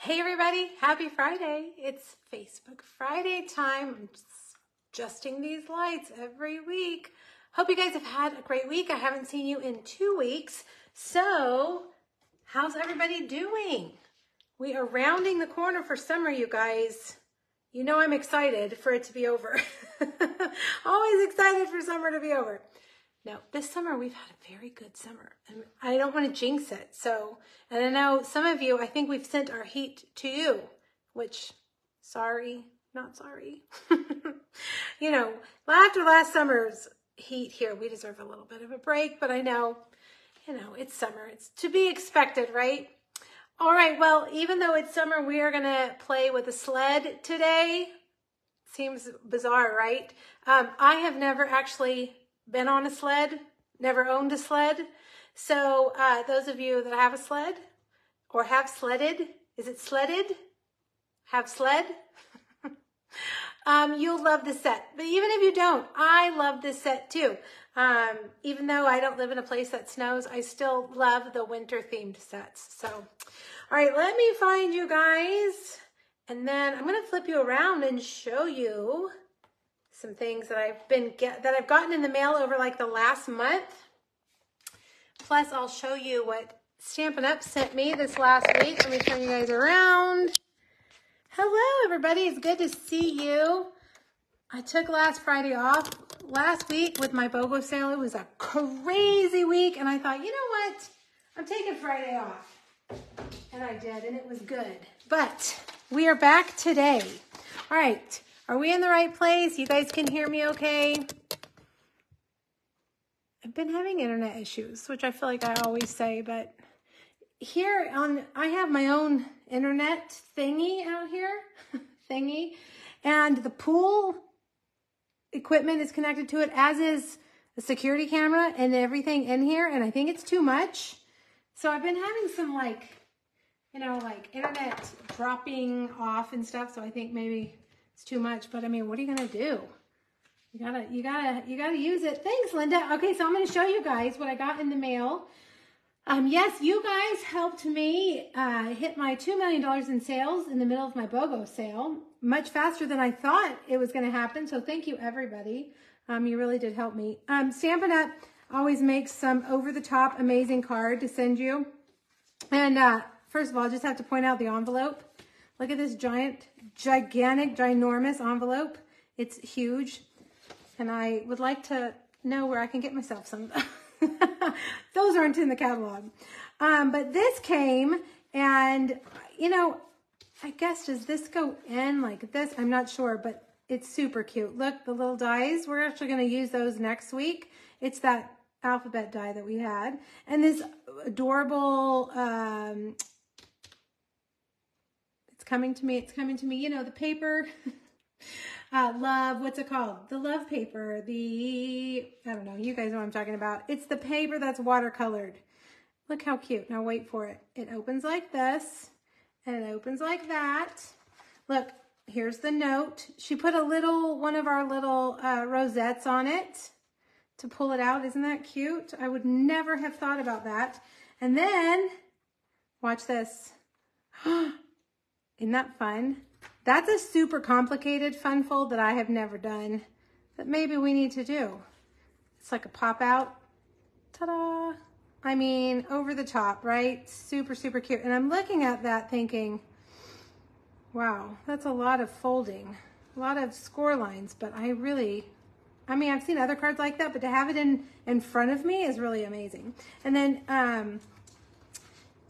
Hey everybody, happy Friday. It's Facebook Friday time. I'm adjusting these lights every week. Hope you guys have had a great week. I haven't seen you in two weeks. So, how's everybody doing? We are rounding the corner for summer, you guys. You know I'm excited for it to be over. Always excited for summer to be over. Now, this summer we've had a very good summer, and I don't want to jinx it. So, and I know some of you, I think we've sent our heat to you, which, sorry, not sorry. you know, after last summer's heat here, we deserve a little bit of a break, but I know, you know, it's summer. It's to be expected, right? All right, well, even though it's summer, we are going to play with a sled today. Seems bizarre, right? Um, I have never actually been on a sled, never owned a sled. So uh, those of you that have a sled or have sledded, is it sledded? Have sled? um, you'll love the set. But even if you don't, I love this set too. Um, even though I don't live in a place that snows, I still love the winter themed sets. So, all right, let me find you guys. And then I'm going to flip you around and show you some things that I've been get that I've gotten in the mail over like the last month. Plus, I'll show you what Stampin' Up sent me this last week. Let me turn you guys around. Hello, everybody. It's good to see you. I took last Friday off last week with my BOGO sale. It was a crazy week, and I thought, you know what? I'm taking Friday off. And I did, and it was good. But we are back today. All right. Are we in the right place? You guys can hear me okay? I've been having internet issues, which I feel like I always say, but here on, I have my own internet thingy out here, thingy, and the pool equipment is connected to it, as is the security camera and everything in here, and I think it's too much. So I've been having some like, you know, like internet dropping off and stuff, so I think maybe it's too much, but I mean, what are you going to do? You gotta, you gotta, you gotta use it. Thanks, Linda. Okay, so I'm gonna show you guys what I got in the mail. Um, yes, you guys helped me uh, hit my $2 million in sales in the middle of my BOGO sale, much faster than I thought it was gonna happen. So thank you, everybody. Um, you really did help me. Um, Stampin' Up! always makes some over-the-top amazing card to send you. And uh, first of all, I just have to point out the envelope. Look at this giant, gigantic, ginormous envelope. It's huge. And I would like to know where I can get myself some. Those aren't in the catalog. Um, but this came and, you know, I guess, does this go in like this? I'm not sure, but it's super cute. Look, the little dies. We're actually going to use those next week. It's that alphabet die that we had. And this adorable um, coming to me. It's coming to me. You know, the paper, uh, love, what's it called? The love paper, the, I don't know, you guys know what I'm talking about. It's the paper that's watercolored. Look how cute. Now wait for it. It opens like this and it opens like that. Look, here's the note. She put a little, one of our little uh, rosettes on it to pull it out. Isn't that cute? I would never have thought about that. And then, watch this. Isn't that fun? That's a super complicated fun fold that I have never done that maybe we need to do. It's like a pop out. Ta-da! I mean, over the top, right? Super, super cute. And I'm looking at that thinking, wow, that's a lot of folding, a lot of score lines, but I really, I mean, I've seen other cards like that, but to have it in, in front of me is really amazing. And then um,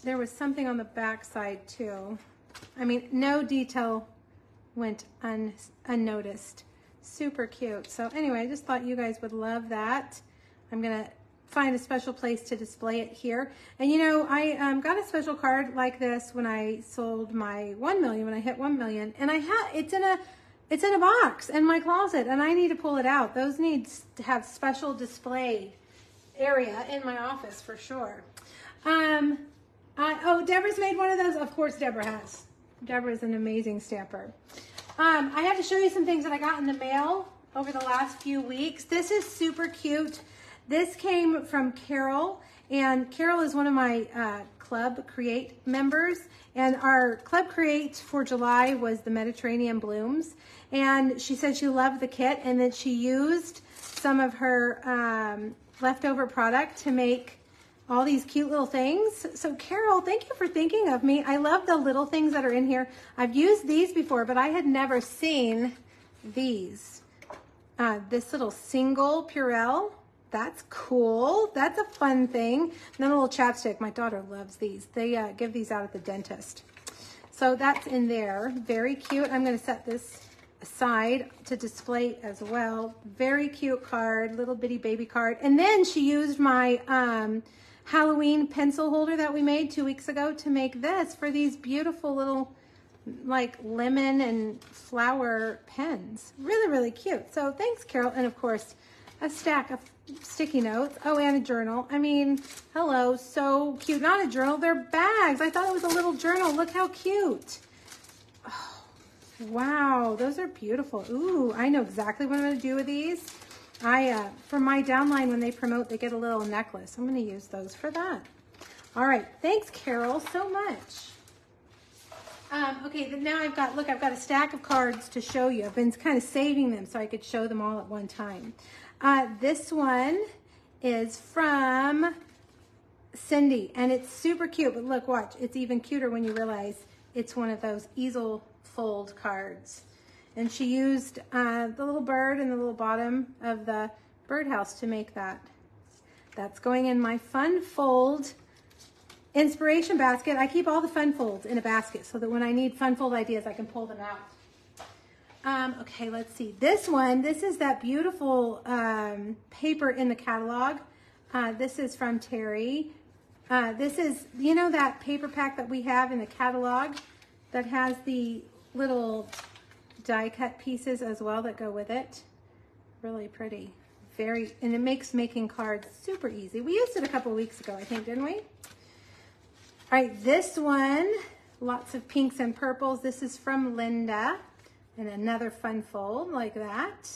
there was something on the back side too. I mean, no detail went un unnoticed. Super cute. So anyway, I just thought you guys would love that. I'm going to find a special place to display it here. And you know, I um, got a special card like this when I sold my 1 million, when I hit 1 million. And I have, it's in a, it's in a box in my closet and I need to pull it out. Those need to have special display area in my office for sure. Um, I, oh, Deborah's made one of those. Of course Deborah has. Deborah is an amazing stamper. Um, I have to show you some things that I got in the mail over the last few weeks. This is super cute. This came from Carol, and Carol is one of my uh, Club Create members. And our Club Create for July was the Mediterranean Blooms. And she said she loved the kit and that she used some of her um, leftover product to make all these cute little things. So Carol, thank you for thinking of me. I love the little things that are in here. I've used these before, but I had never seen these. Uh, this little single Purell, that's cool. That's a fun thing. And then a little chapstick. My daughter loves these. They uh, give these out at the dentist. So that's in there. Very cute. I'm going to set this aside to display as well. Very cute card, little bitty baby card. And then she used my um, Halloween pencil holder that we made two weeks ago to make this for these beautiful little like lemon and flower pens. Really, really cute. So thanks, Carol. And of course, a stack of sticky notes. Oh, and a journal. I mean, hello, so cute. Not a journal, they're bags. I thought it was a little journal. Look how cute. Oh, wow, those are beautiful. Ooh, I know exactly what I'm to do with these. I, uh, for my downline, when they promote, they get a little necklace. I'm going to use those for that. All right. Thanks, Carol, so much. Um, okay, now I've got, look, I've got a stack of cards to show you. I've been kind of saving them so I could show them all at one time. Uh, this one is from Cindy, and it's super cute, but look, watch. It's even cuter when you realize it's one of those easel fold cards. And she used uh, the little bird in the little bottom of the birdhouse to make that. That's going in my fun fold inspiration basket. I keep all the fun folds in a basket so that when I need fun fold ideas, I can pull them out. Um, okay, let's see. This one, this is that beautiful um, paper in the catalog. Uh, this is from Terry. Uh, this is, you know that paper pack that we have in the catalog that has the little die cut pieces as well that go with it. Really pretty. Very, and it makes making cards super easy. We used it a couple weeks ago, I think, didn't we? All right, this one, lots of pinks and purples. This is from Linda. And another fun fold like that.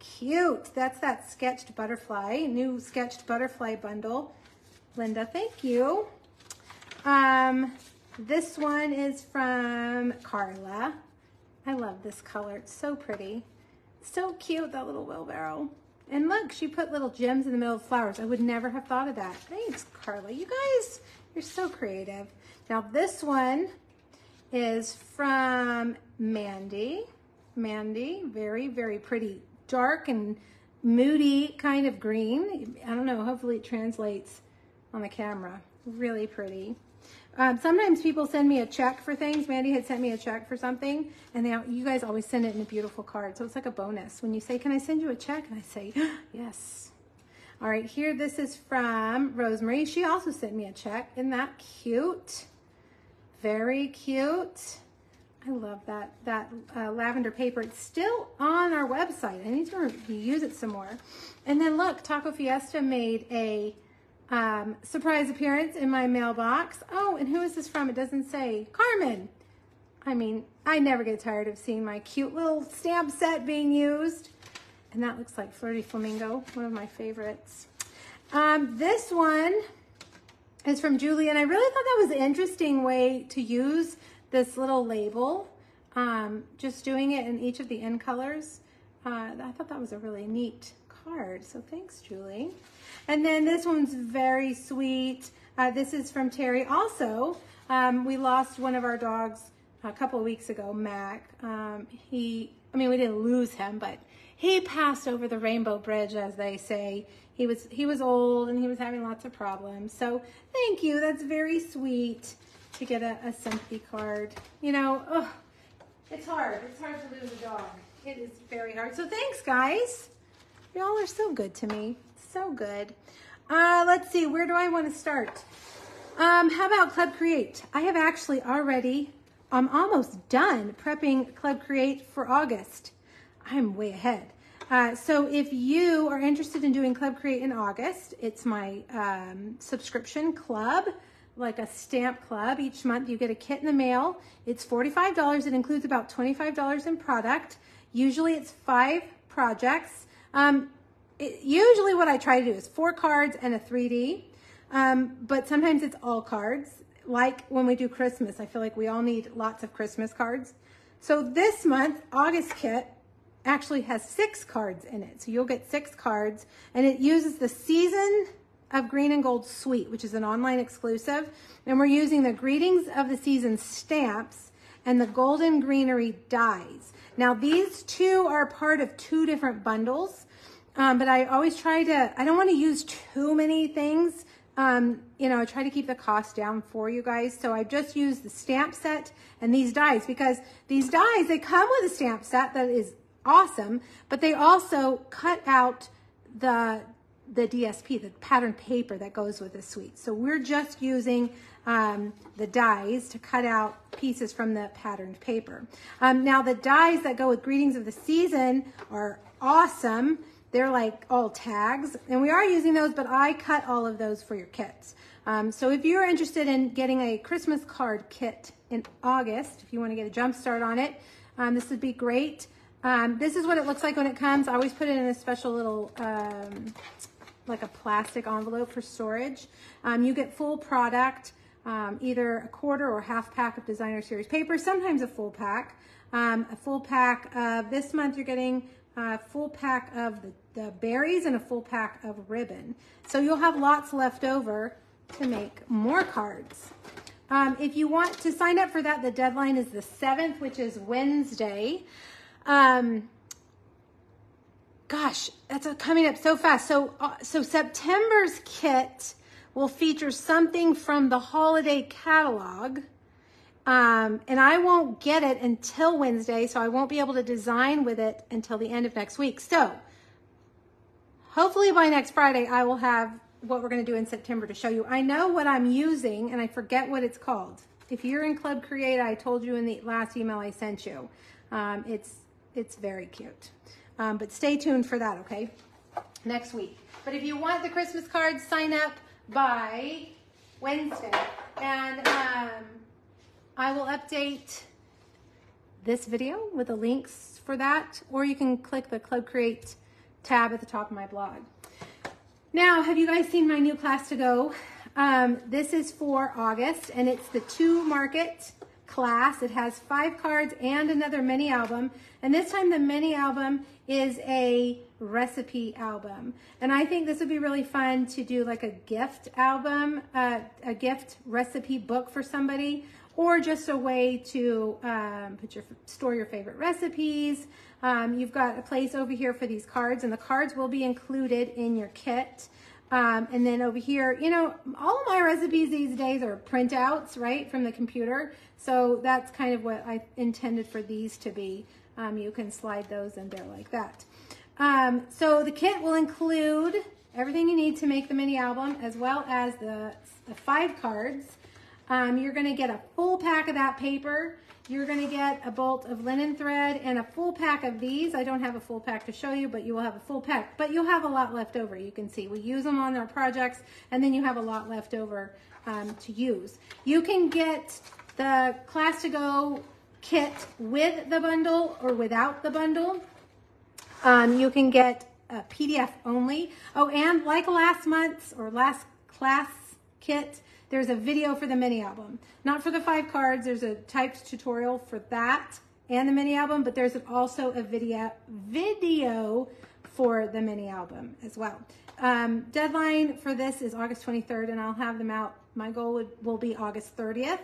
Cute. That's that sketched butterfly, new sketched butterfly bundle. Linda, thank you. Um, this one is from Carla. I love this color. It's so pretty. So cute, that little wheelbarrow. And look, she put little gems in the middle of flowers. I would never have thought of that. Thanks, Carla. You guys, you're so creative. Now this one is from Mandy. Mandy, very, very pretty. Dark and moody kind of green. I don't know, hopefully it translates on the camera. Really pretty. Um, sometimes people send me a check for things. Mandy had sent me a check for something, and they, you guys always send it in a beautiful card. So it's like a bonus. When you say, can I send you a check? And I say, yes. All right, here, this is from Rosemary. She also sent me a check. Isn't that cute? Very cute. I love that, that uh, lavender paper. It's still on our website. I need to use it some more. And then look, Taco Fiesta made a um, surprise appearance in my mailbox. Oh, and who is this from? It doesn't say. Carmen. I mean, I never get tired of seeing my cute little stamp set being used. And that looks like Flirty Flamingo, one of my favorites. Um, this one is from Julie, and I really thought that was an interesting way to use this little label. Um, just doing it in each of the end colors. Uh, I thought that was a really neat card. So thanks, Julie. And then this one's very sweet. Uh, this is from Terry. Also, um, we lost one of our dogs a couple weeks ago, Mac. Um, he, I mean, we didn't lose him, but he passed over the rainbow bridge, as they say. He was he was old and he was having lots of problems. So thank you. That's very sweet to get a, a sympathy card. You know, it's hard. It's hard to lose a dog. It is very hard. So thanks, guys. Y'all are so good to me. So good. Uh, let's see, where do I want to start? Um, how about Club Create? I have actually already, I'm almost done prepping Club Create for August. I'm way ahead. Uh, so if you are interested in doing Club Create in August, it's my um, subscription club, like a stamp club. Each month you get a kit in the mail. It's $45. It includes about $25 in product. Usually it's five projects. Um, it, usually what I try to do is four cards and a 3D. Um, but sometimes it's all cards. Like when we do Christmas, I feel like we all need lots of Christmas cards. So this month, August kit actually has six cards in it. So you'll get six cards and it uses the season of Green and Gold Suite, which is an online exclusive. And we're using the Greetings of the Season stamps and the Golden Greenery dies. Now these two are part of two different bundles, um, but I always try to, I don't want to use too many things. Um, you know, I try to keep the cost down for you guys. So I just use the stamp set and these dies because these dies, they come with a stamp set that is awesome, but they also cut out the the DSP, the pattern paper that goes with the suite. So we're just using um, the dies to cut out pieces from the patterned paper. Um, now the dies that go with Greetings of the Season are awesome. They're like all tags and we are using those, but I cut all of those for your kits. Um, so if you're interested in getting a Christmas card kit in August, if you want to get a jump start on it, um, this would be great. Um, this is what it looks like when it comes. I always put it in a special little, um, like a plastic envelope for storage. Um, you get full product, um, either a quarter or half pack of designer series paper, sometimes a full pack. Um, a full pack of, this month you're getting a full pack of the, the berries and a full pack of ribbon. So you'll have lots left over to make more cards. Um, if you want to sign up for that, the deadline is the 7th, which is Wednesday. Um, gosh, that's coming up so fast. So, uh, so September's kit will feature something from the holiday catalog. Um, and I won't get it until Wednesday, so I won't be able to design with it until the end of next week. So hopefully by next Friday, I will have what we're going to do in September to show you. I know what I'm using and I forget what it's called. If you're in Club Create, I told you in the last email I sent you. Um, it's, it's very cute. Um, but stay tuned for that, okay? Next week. But if you want the Christmas cards, sign up by Wednesday. And um, I will update this video with the links for that, or you can click the Club Create tab at the top of my blog. Now, have you guys seen my new class to go? Um, this is for August, and it's the two market class. It has five cards and another mini album. And this time the mini album is a recipe album. And I think this would be really fun to do like a gift album, uh, a gift recipe book for somebody, or just a way to um, put your store your favorite recipes. Um, you've got a place over here for these cards, and the cards will be included in your kit. Um, and then over here, you know, all of my recipes these days are printouts, right, from the computer. So that's kind of what I intended for these to be. Um, you can slide those in there like that. Um, so the kit will include everything you need to make the mini album as well as the, the five cards. Um, you're going to get a full pack of that paper. You're going to get a bolt of linen thread and a full pack of these. I don't have a full pack to show you, but you will have a full pack. But you'll have a lot left over. You can see we use them on our projects, and then you have a lot left over um, to use. You can get the Class to Go kit with the bundle or without the bundle. Um, you can get a PDF only. Oh, and like last month's or last class kit, there's a video for the mini album. Not for the five cards, there's a typed tutorial for that and the mini album, but there's also a video, video for the mini album as well. Um, deadline for this is August 23rd and I'll have them out. My goal would, will be August 30th.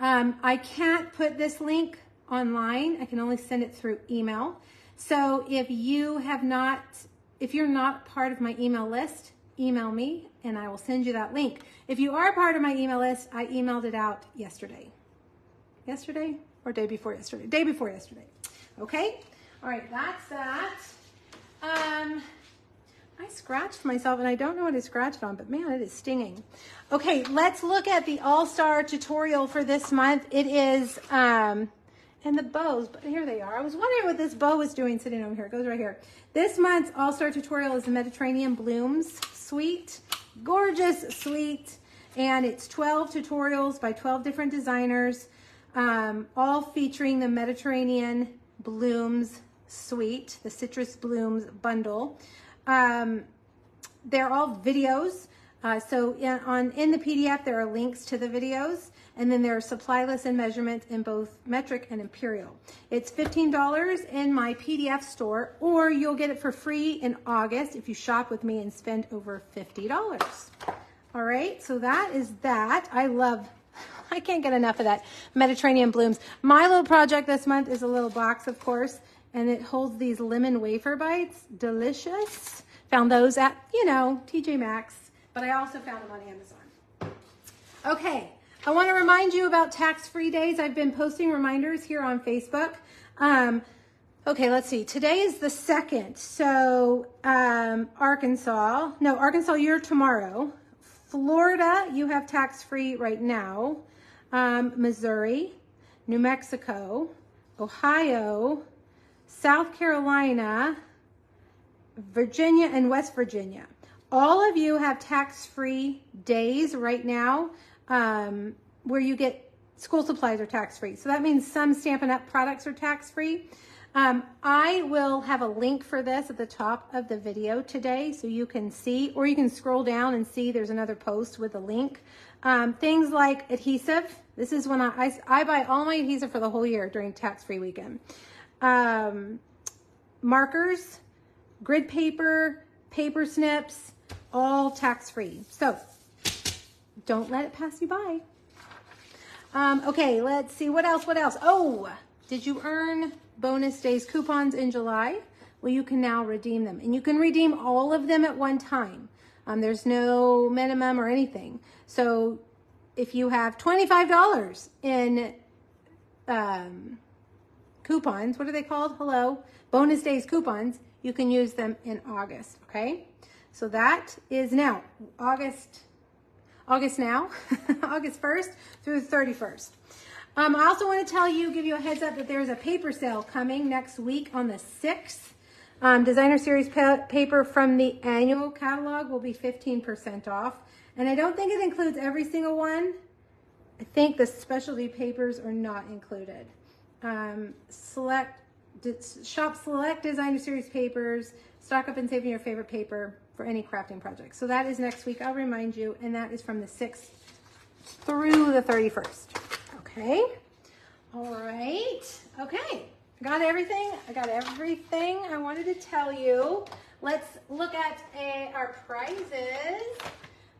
Um, I can't put this link online. I can only send it through email. So if you have not, if you're not part of my email list, email me and I will send you that link. If you are part of my email list, I emailed it out yesterday. Yesterday or day before yesterday? Day before yesterday. Okay? All right, that's that. Um, I scratched myself and I don't know what I scratched on, but man, it is stinging. Okay, let's look at the All-Star tutorial for this month. It is, um, and the bows, but here they are. I was wondering what this bow was doing sitting over here. It goes right here. This month's All-Star tutorial is the Mediterranean Blooms Suite. Gorgeous suite. And it's 12 tutorials by 12 different designers, um, all featuring the Mediterranean Blooms Suite, the Citrus Blooms bundle. Um, they're all videos Uh, so in, on in the PDF, there are links to the videos, and then there are supply lists and measurements in both metric and imperial. It's $15 in my PDF store, or you'll get it for free in August if you shop with me and spend over $50. All right, so that is that. I love, I can't get enough of that Mediterranean blooms. My little project this month is a little box, of course, and it holds these lemon wafer bites. Delicious. Found those at, you know, TJ Maxx but I also found them on Amazon. Okay, I want to remind you about tax-free days. I've been posting reminders here on Facebook. Um, okay, let's see. Today is the second. So um, Arkansas, no, Arkansas, you're tomorrow. Florida, you have tax-free right now. Um, Missouri, New Mexico, Ohio, South Carolina, Virginia, and West Virginia all of you have tax-free days right now um, where you get school supplies are tax-free. So that means some Stampin' Up! products are tax-free. Um, I will have a link for this at the top of the video today so you can see, or you can scroll down and see there's another post with a link. Um, things like adhesive. This is when I, I, I, buy all my adhesive for the whole year during tax-free weekend. Um, markers, grid paper, paper snips, all tax-free. So don't let it pass you by. Um, okay, let's see. What else? What else? Oh, did you earn bonus days coupons in July? Well, you can now redeem them. And you can redeem all of them at one time. Um, there's no minimum or anything. So if you have $25 in um, coupons, what are they called? Hello? Bonus days coupons, you can use them in August, okay? So that is now August, August now, August 1st through the 31st. Um, I also want to tell you, give you a heads up that there's a paper sale coming next week on the 6th. Um, designer series pa paper from the annual catalog will be 15% off. And I don't think it includes every single one. I think the specialty papers are not included. Um, select, shop select designer series papers, stock up and save your favorite paper for any crafting project. So that is next week, I'll remind you, and that is from the 6th through the 31st. Okay. All right. Okay. I got everything. I got everything I wanted to tell you. Let's look at a, our prizes.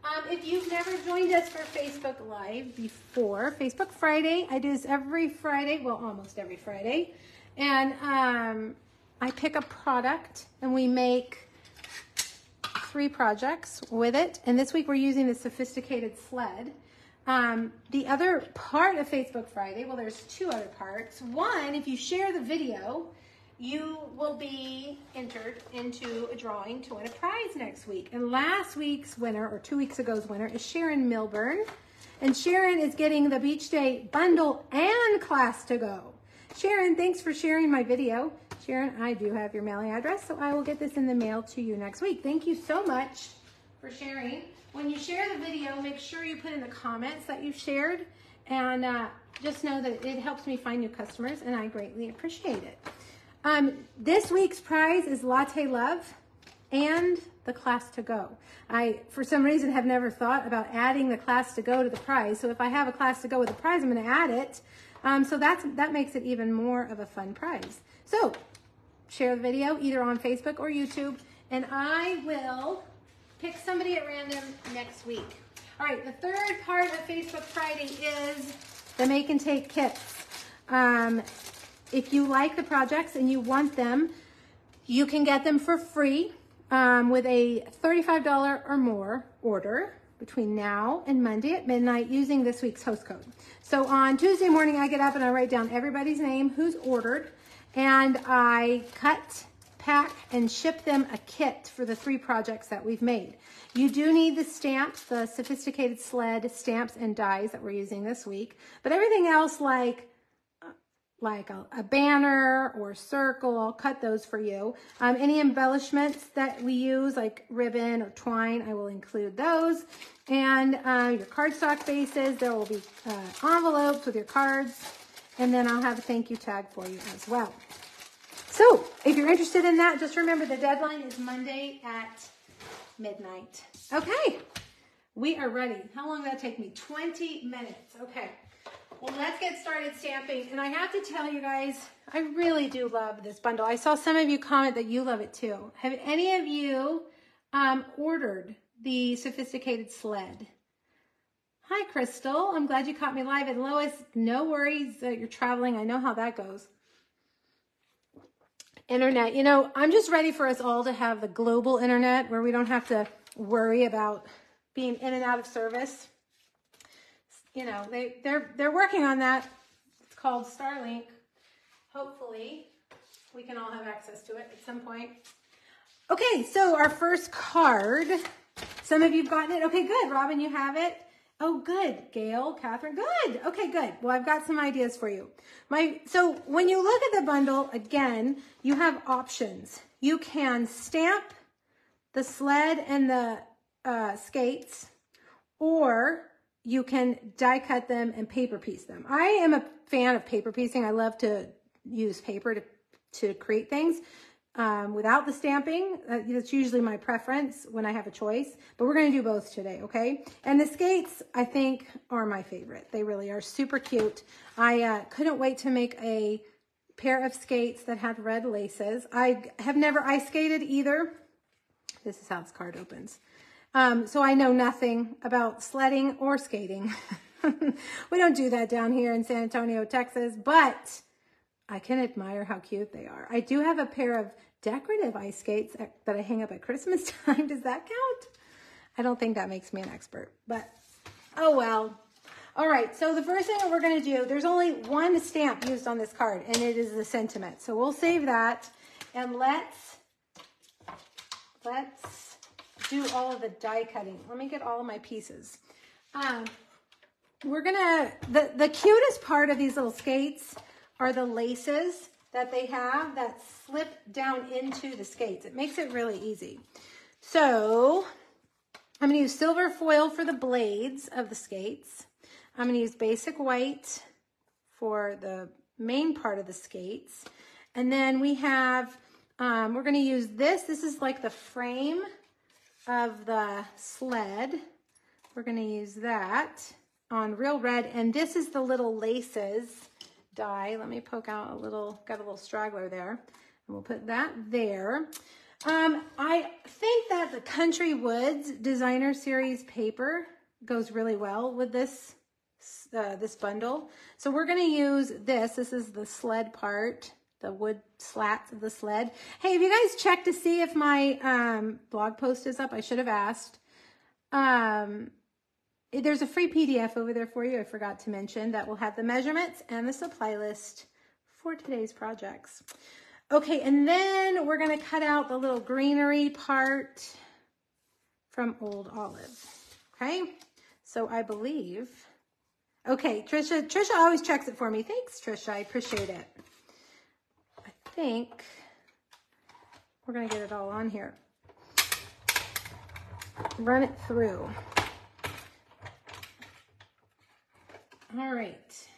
Um, if you've never joined us for Facebook Live before, Facebook Friday, I do this every Friday, well, almost every Friday. And um, I pick a product and we make three projects with it. And this week we're using the sophisticated sled. Um, the other part of Facebook Friday, well, there's two other parts. One, if you share the video, you will be entered into a drawing to win a prize next week. And last week's winner, or two weeks ago's winner, is Sharon Milburn. And Sharon is getting the Beach Day bundle and class to go. Sharon, thanks for sharing my video. Sharon, I do have your mailing address, so I will get this in the mail to you next week. Thank you so much for sharing. When you share the video, make sure you put in the comments that you shared, and uh, just know that it helps me find new customers, and I greatly appreciate it. Um, this week's prize is Latte Love and the class to go. I, for some reason, have never thought about adding the class to go to the prize. So if I have a class to go with the prize, I'm going to add it. Um, so that's, that makes it even more of a fun prize. So share the video either on Facebook or YouTube, and I will pick somebody at random next week. All right, the third part of Facebook Friday is the make and take kits. Um, if you like the projects and you want them, you can get them for free um, with a $35 or more order between now and Monday at midnight using this week's host code. So on Tuesday morning, I get up and I write down everybody's name, who's ordered, and I cut, pack, and ship them a kit for the three projects that we've made. You do need the stamps, the sophisticated sled stamps and dies that we're using this week, but everything else like like a, a, banner or circle, I'll cut those for you. Um, any embellishments that we use, like ribbon or twine, I will include those. And uh, your cardstock bases, there will be uh, envelopes with your cards. And then I'll have a thank you tag for you as well. So if you're interested in that, just remember the deadline is Monday at midnight. Okay, We are ready. How long did that take me? 20 minutes. Okay. Well, let's get started stamping. And I have to tell you guys, I really do love this bundle. I saw some of you comment that you love it too. Have any of you um, ordered the sophisticated sled? Hi, Crystal. I'm glad you caught me live. And Lois, no worries that you're traveling. I know how that goes. Internet. You know, I'm just ready for us all to have the global internet where we don't have to worry about being in and out of service you know, they, they're, they're working on that. It's called Starlink. Hopefully we can all have access to it at some point. Okay, so our first card. Some of you've gotten it. Okay, good. Robin, you have it. Oh, good. Gail, Catherine, good. Okay, good. Well, I've got some ideas for you. My So when you look at the bundle, again, you have options. You can stamp the sled and the uh, skates, or you can die cut them and paper piece them. I am a fan of paper piecing. I love to use paper to, to create things um, without the stamping. Uh, that's usually my preference when I have a choice, but we're going to do both today, okay? And the skates, I think, are my favorite. They really are super cute. I uh, couldn't wait to make a pair of skates that had red laces. I have never ice skated either. This is how this card opens. Um, so I know nothing about sledding or skating. we don't do that down here in San Antonio, Texas, but I can admire how cute they are. I do have a pair of decorative ice skates that I hang up at Christmas time. Does that count? I don't think that makes me an expert, but oh well. All right, so the first thing that we're gonna do, there's only one stamp used on this card, and it is the sentiment. So we'll save that, and let's, let's do all of the die cutting. Let me get all of my pieces. Um, we're gonna, the, the cutest part of these little skates are the laces that they have that slip down into the skates. It makes it really easy. So I'm gonna use silver foil for the blades of the skates. I'm gonna use basic white for the main part of the skates. And then we have, um, we're gonna use this. This is like the frame of the sled. We're to use that on real red. And this is the little laces die. Let me poke out a little, got a little straggler there. And we'll put that there. Um, I think that the Country Woods Designer Series paper goes really well with this, uh, this bundle. So we're going to use this. This is the sled part the wood slats of the sled. Hey, have you guys checked to see if my um, blog post is up? I should have asked. Um, there's a free PDF over there for you. I forgot to mention that will have the measurements and the supply list for today's projects. Okay, and then we're going to cut out the little greenery part from Old Olive. Okay, so I believe. Okay, Trisha. Trisha always checks it for me. Thanks, Trisha. I appreciate it I think we're going to get it all on here. Run it through. All right.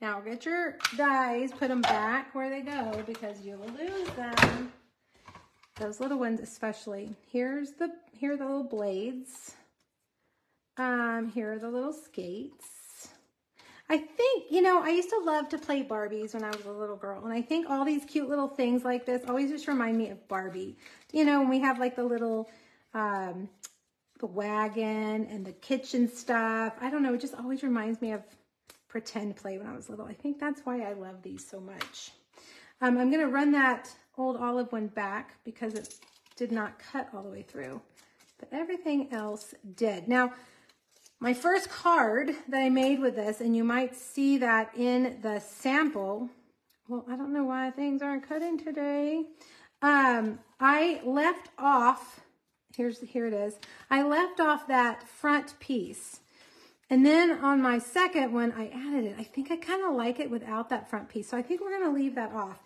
Now get your dies, put them back where they go because you will lose them. Those little ones especially. Here's the, here are the little blades. Um, here are the little skates. I think, you know, I used to love to play Barbies when I was a little girl. And I think all these cute little things like this always just remind me of Barbie. You know, when we have like the little, um, the wagon and the kitchen stuff. I don't know. It just always reminds me of pretend play when I was little. I think that's why I love these so much. Um, I'm going to run that old olive one back because it did not cut all the way through. But everything else did. Now, my first card that I made with this, and you might see that in the sample. Well, I don't know why things aren't cutting today. Um, I left off, here's here it is. I left off that front piece. And then on my second one, I added it. I think I kind of like it without that front piece. So I think we're going to leave that off.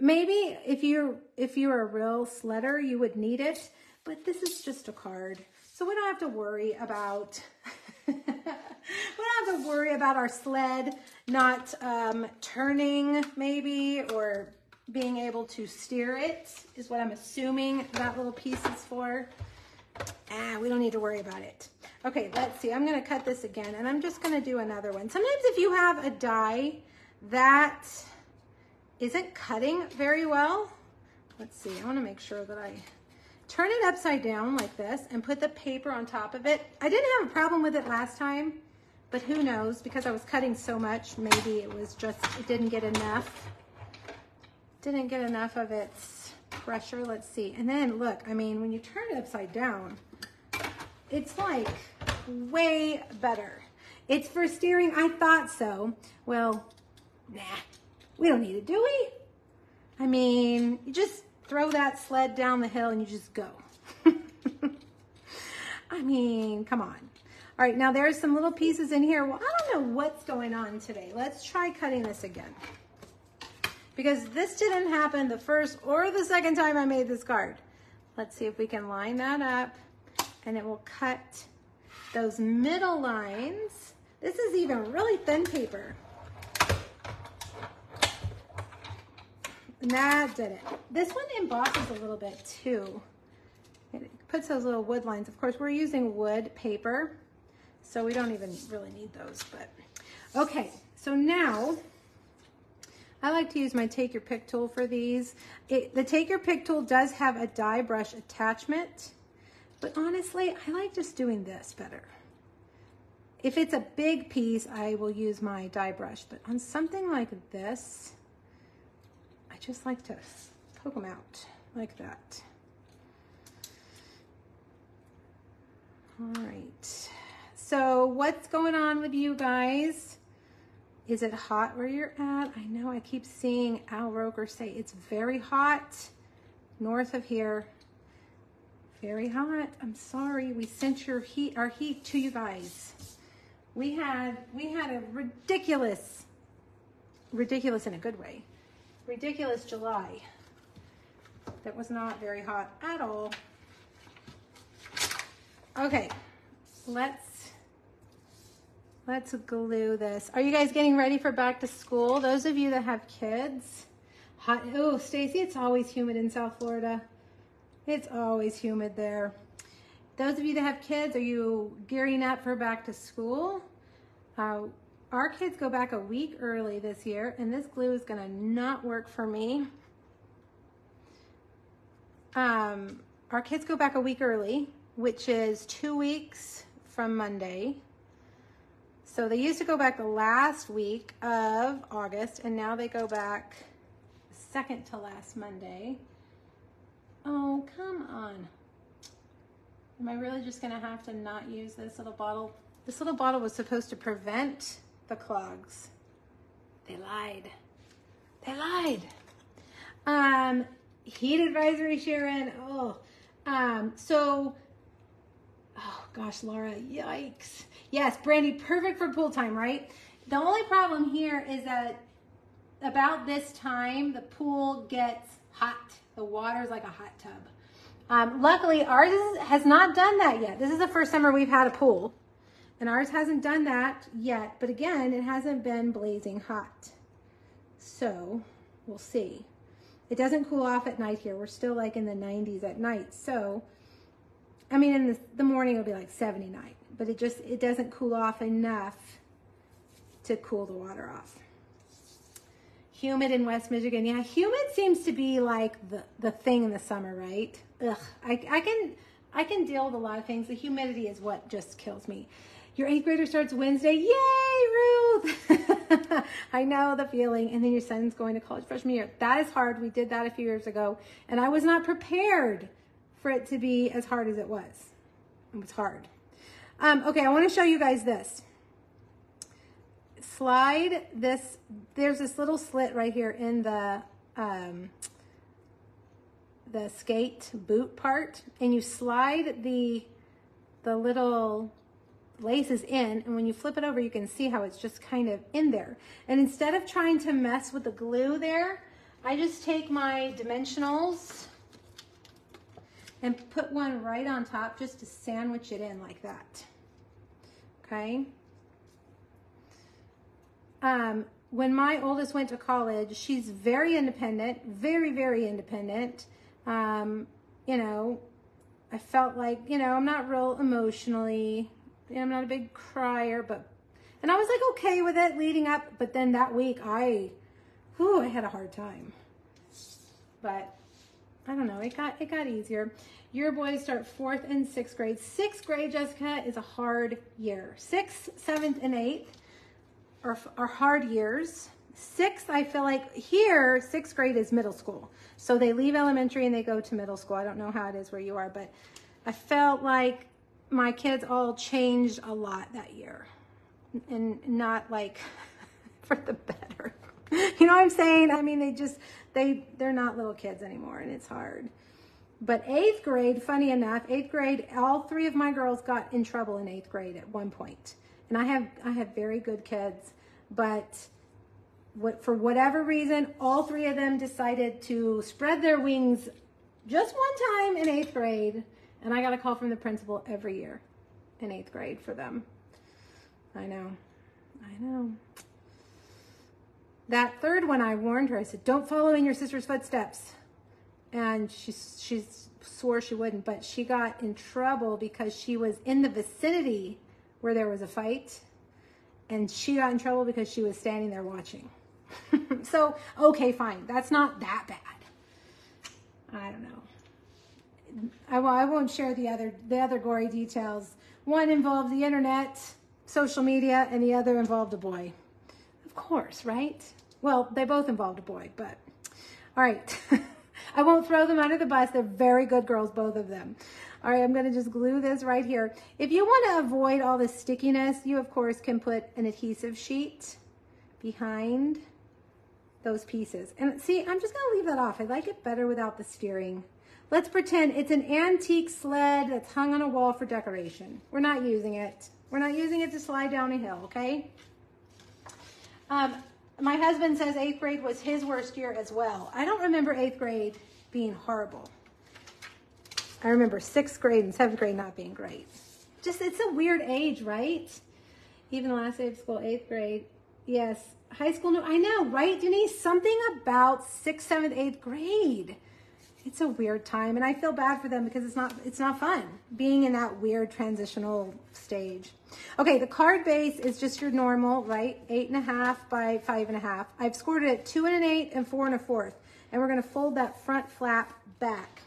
Maybe if you're, if you're a real sledder, you would need it, but this is just a card. So we don't have to worry about we don't have to worry about our sled not um, turning maybe or being able to steer it is what I'm assuming that little piece is for. Ah, we don't need to worry about it. Okay, let's see. I'm going to cut this again, and I'm just going to do another one. Sometimes if you have a die that isn't cutting very well, let's see. I want to make sure that I turn it upside down like this and put the paper on top of it. I didn't have a problem with it last time, but who knows? Because I was cutting so much, maybe it was just, it didn't get enough. Didn't get enough of its pressure. Let's see. And then look, I mean, when you turn it upside down, it's like way better. It's for steering. I thought so. Well, nah, we don't need it, do we? I mean, you just throw that sled down the hill and you just go. I mean, come on. All right, now there's some little pieces in here. Well, I don't know what's going on today. Let's try cutting this again. Because this didn't happen the first or the second time I made this card. Let's see if we can line that up and it will cut those middle lines. This is even really thin paper. And that did it. This one embosses a little bit too. It puts those little wood lines. Of course, we're using wood paper, so we don't even really need those, but okay. So now, I like to use my Take Your Pick tool for these. It, the Take Your Pick tool does have a die brush attachment, but honestly, I like just doing this better. If it's a big piece, I will use my die brush, but on something like this, I just like to poke them out like that. All right. So what's going on with you guys? Is it hot where you're at? I know I keep seeing Al Roker say it's very hot north of here. Very hot. I'm sorry. We sent your heat, our heat to you guys. We had, we had a ridiculous, ridiculous in a good way, ridiculous July that was not very hot at all. Okay, let's, let's glue this. Are you guys getting ready for back to school? Those of you that have kids, hot, oh, Stacy, it's always humid in South Florida. It's always humid there. Those of you that have kids, are you gearing up for back to school? Uh, our kids go back a week early this year, and this glue is gonna not work for me. Um, our kids go back a week early, which is two weeks from Monday. So they used to go back the last week of August, and now they go back second to last Monday. Oh, come on. Am I really just gonna have to not use this little bottle? This little bottle was supposed to prevent the clogs. They lied. They lied. Um, heat advisory, Sharon. Oh, um, so, oh gosh, Laura, yikes. Yes, Brandy, perfect for pool time, right? The only problem here is that about this time, the pool gets hot. The water's like a hot tub. Um, luckily, ours is, has not done that yet. This is the first summer we've had a pool. And ours hasn't done that yet. But again, it hasn't been blazing hot. So, we'll see. It doesn't cool off at night here. We're still like in the 90s at night. So, I mean, in the, the morning it'll be like 79. But it just, it doesn't cool off enough to cool the water off humid in West Michigan. Yeah, humid seems to be like the, the thing in the summer, right? Ugh, I, I can I can deal with a lot of things. The humidity is what just kills me. Your eighth grader starts Wednesday. Yay, Ruth! I know the feeling. And then your son's going to college freshman year. That is hard. We did that a few years ago. And I was not prepared for it to be as hard as it was. It was hard. Um, okay, I want to show you guys this slide this, there's this little slit right here in the, um, the skate boot part and you slide the, the little laces in and when you flip it over you can see how it's just kind of in there. And instead of trying to mess with the glue there, I just take my dimensionals and put one right on top just to sandwich it in like that. Okay. Um, when my oldest went to college, she's very independent, very, very independent. Um, you know, I felt like, you know, I'm not real emotionally I'm not a big crier, but, and I was like okay with it leading up, but then that week I, whew, I had a hard time. But I don't know, it got, it got easier. Your boys start fourth and sixth grade. Sixth grade, Jessica, is a hard year. Sixth, seventh, and eighth are, are hard years. Sixth, I feel like here, sixth grade is middle school. So they leave elementary and they go to middle school. I don't know how it is where you are, but I felt like my kids all changed a lot that year and not like for the better. You know what I'm saying? I mean, they just, they, they're not little kids anymore and it's hard. But eighth grade, funny enough, eighth grade, all three of my girls got in trouble in eighth grade at one point. And I have, I have very good kids, but what, for whatever reason, all three of them decided to spread their wings just one time in eighth grade. And I got a call from the principal every year in eighth grade for them. I know, I know. That third one, I warned her. I said, don't follow in your sister's footsteps and she she swore she wouldn't, but she got in trouble because she was in the vicinity where there was a fight, and she got in trouble because she was standing there watching. so okay, fine, that's not that bad. I don't know. I, I won't share the other the other gory details. One involved the internet, social media, and the other involved a boy. Course, right? Well, they both involved a boy, but all right. I won't throw them under the bus. They're very good girls, both of them. All right, I'm gonna just glue this right here. If you wanna avoid all the stickiness, you of course can put an adhesive sheet behind those pieces. And see, I'm just gonna leave that off. I like it better without the steering. Let's pretend it's an antique sled that's hung on a wall for decoration. We're not using it. We're not using it to slide down a hill, okay? Um, my husband says eighth grade was his worst year as well. I don't remember eighth grade being horrible. I remember sixth grade and seventh grade not being great. Just, it's a weird age, right? Even the last day of school, eighth grade. Yes, high school, no, I know, right, Denise? Something about sixth, seventh, eighth grade it's a weird time and I feel bad for them because it's not it's not fun being in that weird transitional stage. Okay, the card base is just your normal, right? Eight and a half by five and a half. I've scored it at two and an eight and four and a fourth. And we're gonna fold that front flap back.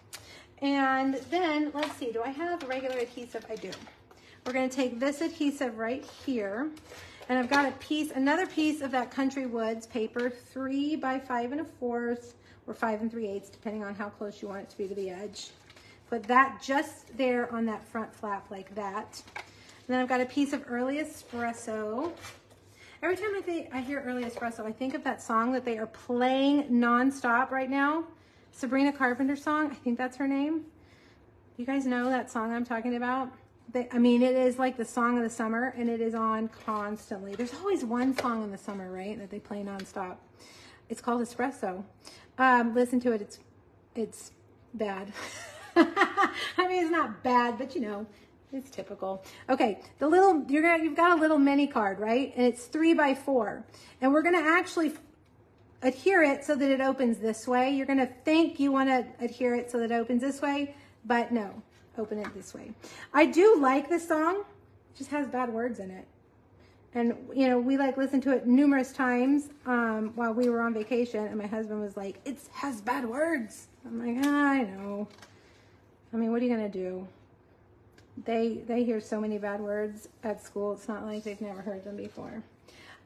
And then, let's see, do I have a regular adhesive? I do. We're gonna take this adhesive right here and I've got a piece, another piece of that Country Woods paper, three by five and a fourth or five and three eighths, depending on how close you want it to be to the edge. Put that just there on that front flap like that. And then I've got a piece of early espresso. Every time I, think, I hear early espresso, I think of that song that they are playing nonstop right now. Sabrina Carpenter song. I think that's her name. You guys know that song I'm talking about? They, I mean, it is like the song of the summer and it is on constantly. There's always one song in the summer, right? That they play nonstop. It's called Espresso. Um, listen to it. It's it's bad. I mean, it's not bad, but you know, it's typical. Okay, the little you're gonna you've got a little mini card, right? And it's three by four, and we're gonna actually adhere it so that it opens this way. You're gonna think you want to adhere it so that it opens this way, but no, open it this way. I do like this song. It just has bad words in it. And, you know, we like listened to it numerous times um, while we were on vacation. And my husband was like, it has bad words. I'm like, ah, I know. I mean, what are you going to do? They, they hear so many bad words at school. It's not like they've never heard them before.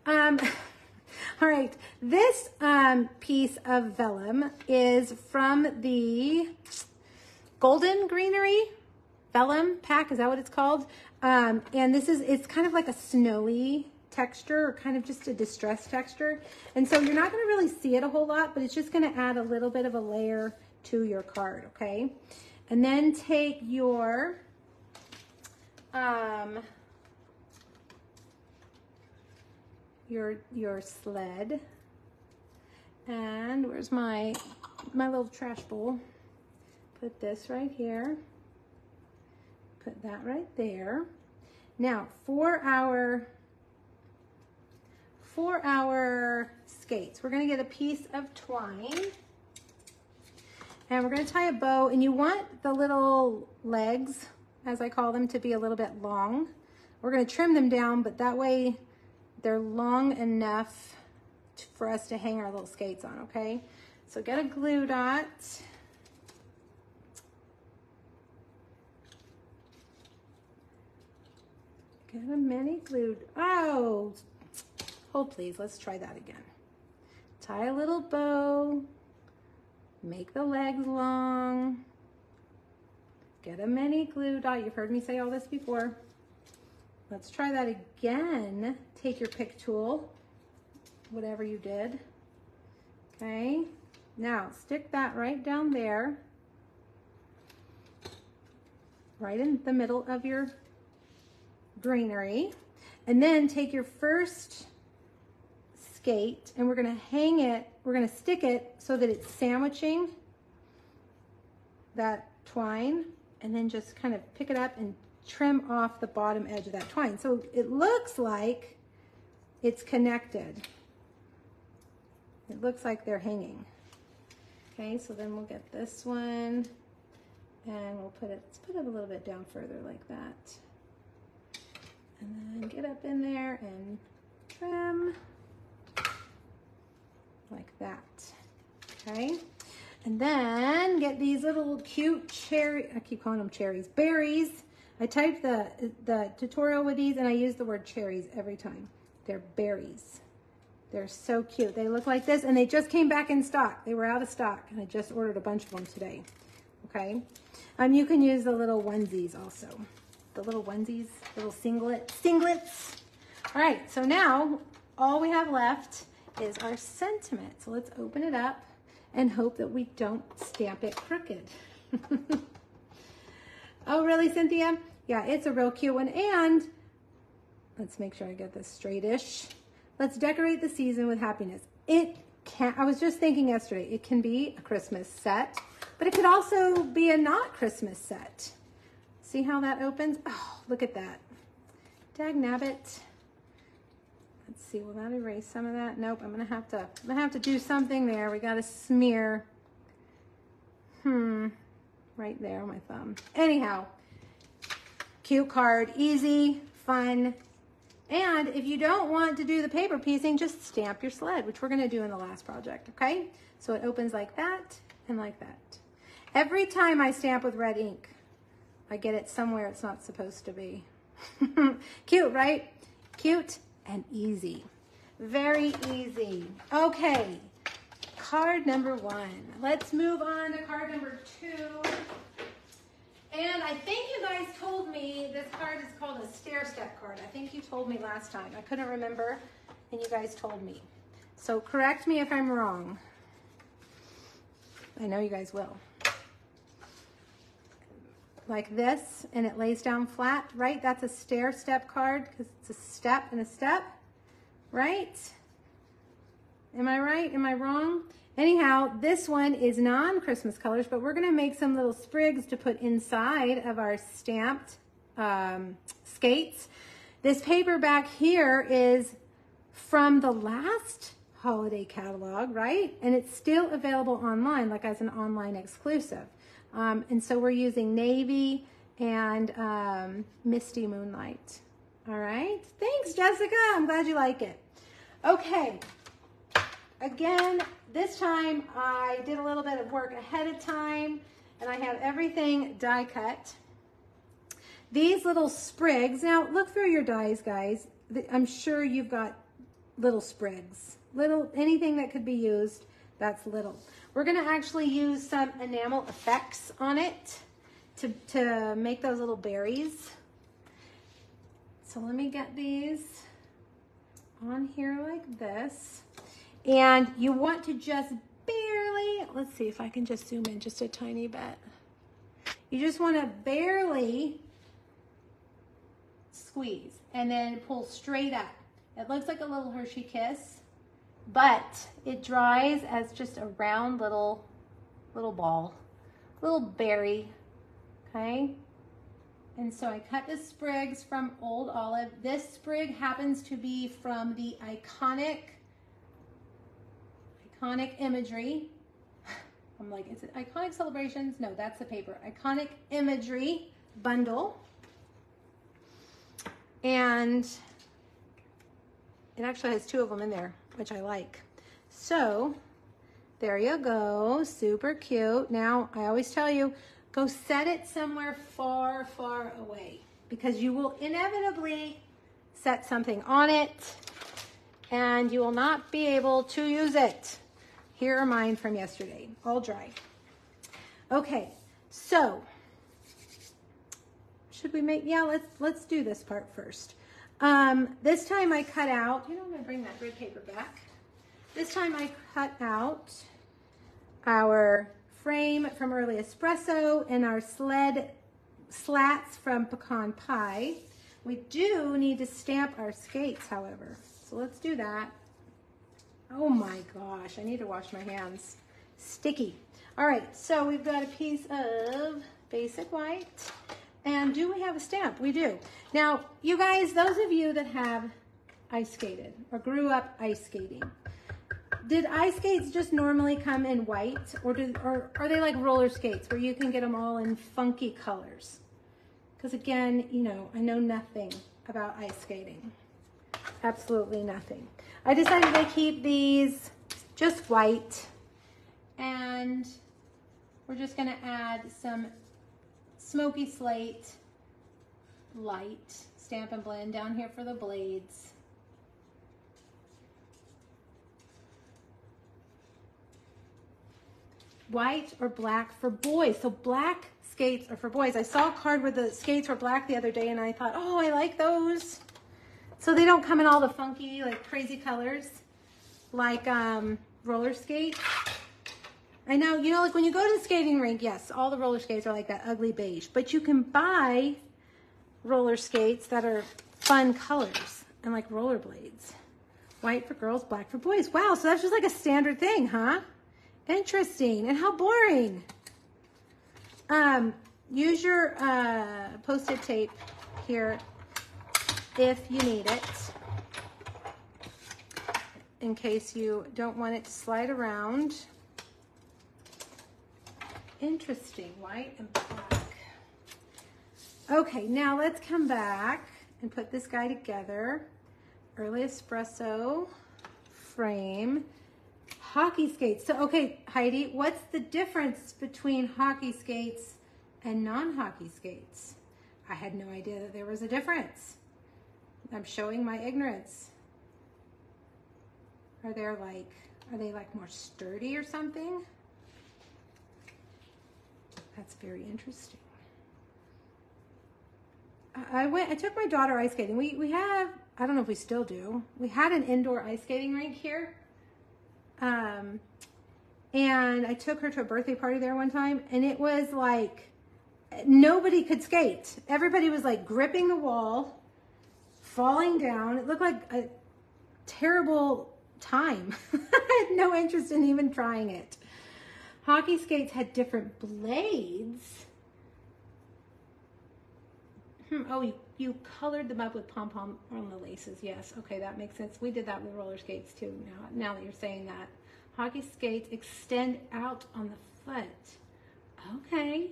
Um, all right. This um, piece of vellum is from the Golden Greenery vellum pack. Is that what it's called? Um, and this is, it's kind of like a snowy texture or kind of just a distressed texture. And so you're not going to really see it a whole lot, but it's just going to add a little bit of a layer to your card, okay? And then take your, um, your, your sled and where's my, my little trash bowl? Put this right here. Put that right there. Now, for our, for our skates, we're gonna get a piece of twine and we're gonna tie a bow and you want the little legs, as I call them, to be a little bit long. We're gonna trim them down, but that way they're long enough for us to hang our little skates on, okay? So get a glue dot. Get a mini glue, oh, hold please, let's try that again. Tie a little bow, make the legs long, get a mini glue dot. You've heard me say all this before. Let's try that again. Take your pick tool, whatever you did. Okay, now stick that right down there, right in the middle of your greenery. And then take your first skate and we're gonna hang it, we're gonna stick it so that it's sandwiching that twine and then just kind of pick it up and trim off the bottom edge of that twine. So it looks like it's connected. It looks like they're hanging. Okay, so then we'll get this one and we'll put it, let's put it a little bit down further like that. And then get up in there and trim like that, okay? And then get these little cute cherry, I keep calling them cherries, berries. I typed the, the tutorial with these and I use the word cherries every time. They're berries. They're so cute. They look like this and they just came back in stock. They were out of stock and I just ordered a bunch of them today. Okay. Um, you can use the little onesies also. The little onesies, little singlet, singlets. All right, so now all we have left is our sentiment. So let's open it up and hope that we don't stamp it crooked. oh, really, Cynthia? Yeah, it's a real cute one. And let's make sure I get this straightish. Let's decorate the season with happiness. It can, I was just thinking yesterday, it can be a Christmas set, but it could also be a not Christmas set. See how that opens? Oh, look at that. Dag nabbit. Let's see, will that erase some of that? Nope, I'm gonna have to, I'm gonna have to do something there. We gotta smear. Hmm, right there on my thumb. Anyhow, cute card, easy, fun. And if you don't want to do the paper piecing, just stamp your sled, which we're gonna do in the last project, okay? So it opens like that and like that. Every time I stamp with red ink, I get it somewhere it's not supposed to be. Cute, right? Cute and easy. Very easy. Okay, card number one. Let's move on to card number two. And I think you guys told me this card is called a stair step card. I think you told me last time. I couldn't remember, and you guys told me. So correct me if I'm wrong. I know you guys will. Like this, and it lays down flat, right? That's a stair step card because it's a step and a step right? Am I right? Am I wrong? Anyhow, this one is non-Christmas colors, but we're gonna make some little sprigs to put inside of our stamped um, skates. This paper back here is from the last holiday catalog, right? And it's still available online, like as an online exclusive. Um, and so we're using navy and um, misty moonlight. All right, thanks Jessica, I'm glad you like it. Okay, again, this time I did a little bit of work ahead of time and I have everything die cut. These little sprigs, now look through your dies, guys. I'm sure you've got little sprigs. Little, anything that could be used, that's little. We're gonna actually use some enamel effects on it to, to make those little berries. So let me get these on here like this. And you want to just barely, let's see if I can just zoom in just a tiny bit. You just want to barely squeeze and then pull straight up. It looks like a little Hershey kiss, but it dries as just a round little, little ball, little berry, okay? And so I cut the sprigs from Old Olive. This sprig happens to be from the iconic, iconic imagery. I'm like, is it iconic celebrations? No, that's the paper. Iconic imagery bundle. And it actually has two of them in there, which I like. So there you go, super cute. Now, I always tell you, go set it somewhere far, far away because you will inevitably set something on it and you will not be able to use it. Here are mine from yesterday, all dry. Okay, so should we make, yeah, let's, let's do this part first. Um, this time I cut out, you know, I'm gonna bring that grid paper back. This time I cut out our frame from Early Espresso and our sled slats from Pecan Pie. We do need to stamp our skates, however. So let's do that. Oh my gosh, I need to wash my hands. Sticky. All right, so we've got a piece of basic white. And do we have a stamp? We do. Now, you guys, those of you that have ice skated or grew up ice skating, did ice skates just normally come in white or, do, or are they like roller skates where you can get them all in funky colors? Because again, you know, I know nothing about ice skating. Absolutely nothing. I decided to keep these just white and we're just gonna add some smoky slate light stamp and blend down here for the blades. White or black for boys. So black skates are for boys. I saw a card where the skates were black the other day and I thought, oh, I like those. So they don't come in all the funky, like crazy colors, like um, roller skates. I know, you know, like when you go to the skating rink, yes, all the roller skates are like that ugly beige, but you can buy roller skates that are fun colors and like roller blades. White for girls, black for boys. Wow, so that's just like a standard thing, huh? Interesting. And how boring. Um, use your uh, post-it tape here if you need it in case you don't want it to slide around. Interesting, white and black. Okay, now let's come back and put this guy together. Early espresso frame, hockey skates. So, okay, Heidi, what's the difference between hockey skates and non-hockey skates? I had no idea that there was a difference. I'm showing my ignorance. Are they like, are they like more sturdy or something? That's very interesting. I went, I took my daughter ice skating. We, we have, I don't know if we still do. We had an indoor ice skating rink here. Um, and I took her to a birthday party there one time and it was like, nobody could skate. Everybody was like gripping the wall, falling down. It looked like a terrible time. I had no interest in even trying it. Hockey skates had different blades. Hmm, oh, you, you colored them up with pom-pom on the laces. Yes, okay, that makes sense. We did that with roller skates too, now, now that you're saying that. Hockey skates extend out on the foot. Okay.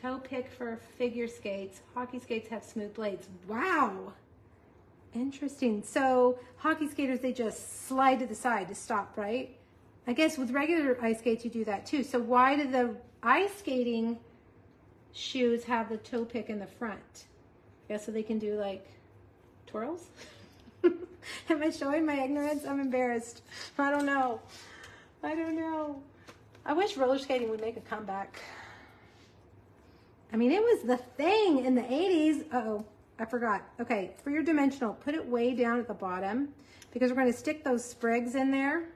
Toe pick for figure skates. Hockey skates have smooth blades. Wow. Interesting. So hockey skaters, they just slide to the side to stop, right? I guess with regular ice skates, you do that too. So why do the ice skating shoes have the toe pick in the front? I guess so they can do like twirls? Am I showing my ignorance? I'm embarrassed. I don't know. I don't know. I wish roller skating would make a comeback. I mean, it was the thing in the 80s. Uh oh I forgot. Okay, for your dimensional, put it way down at the bottom because we're going to stick those sprigs in there.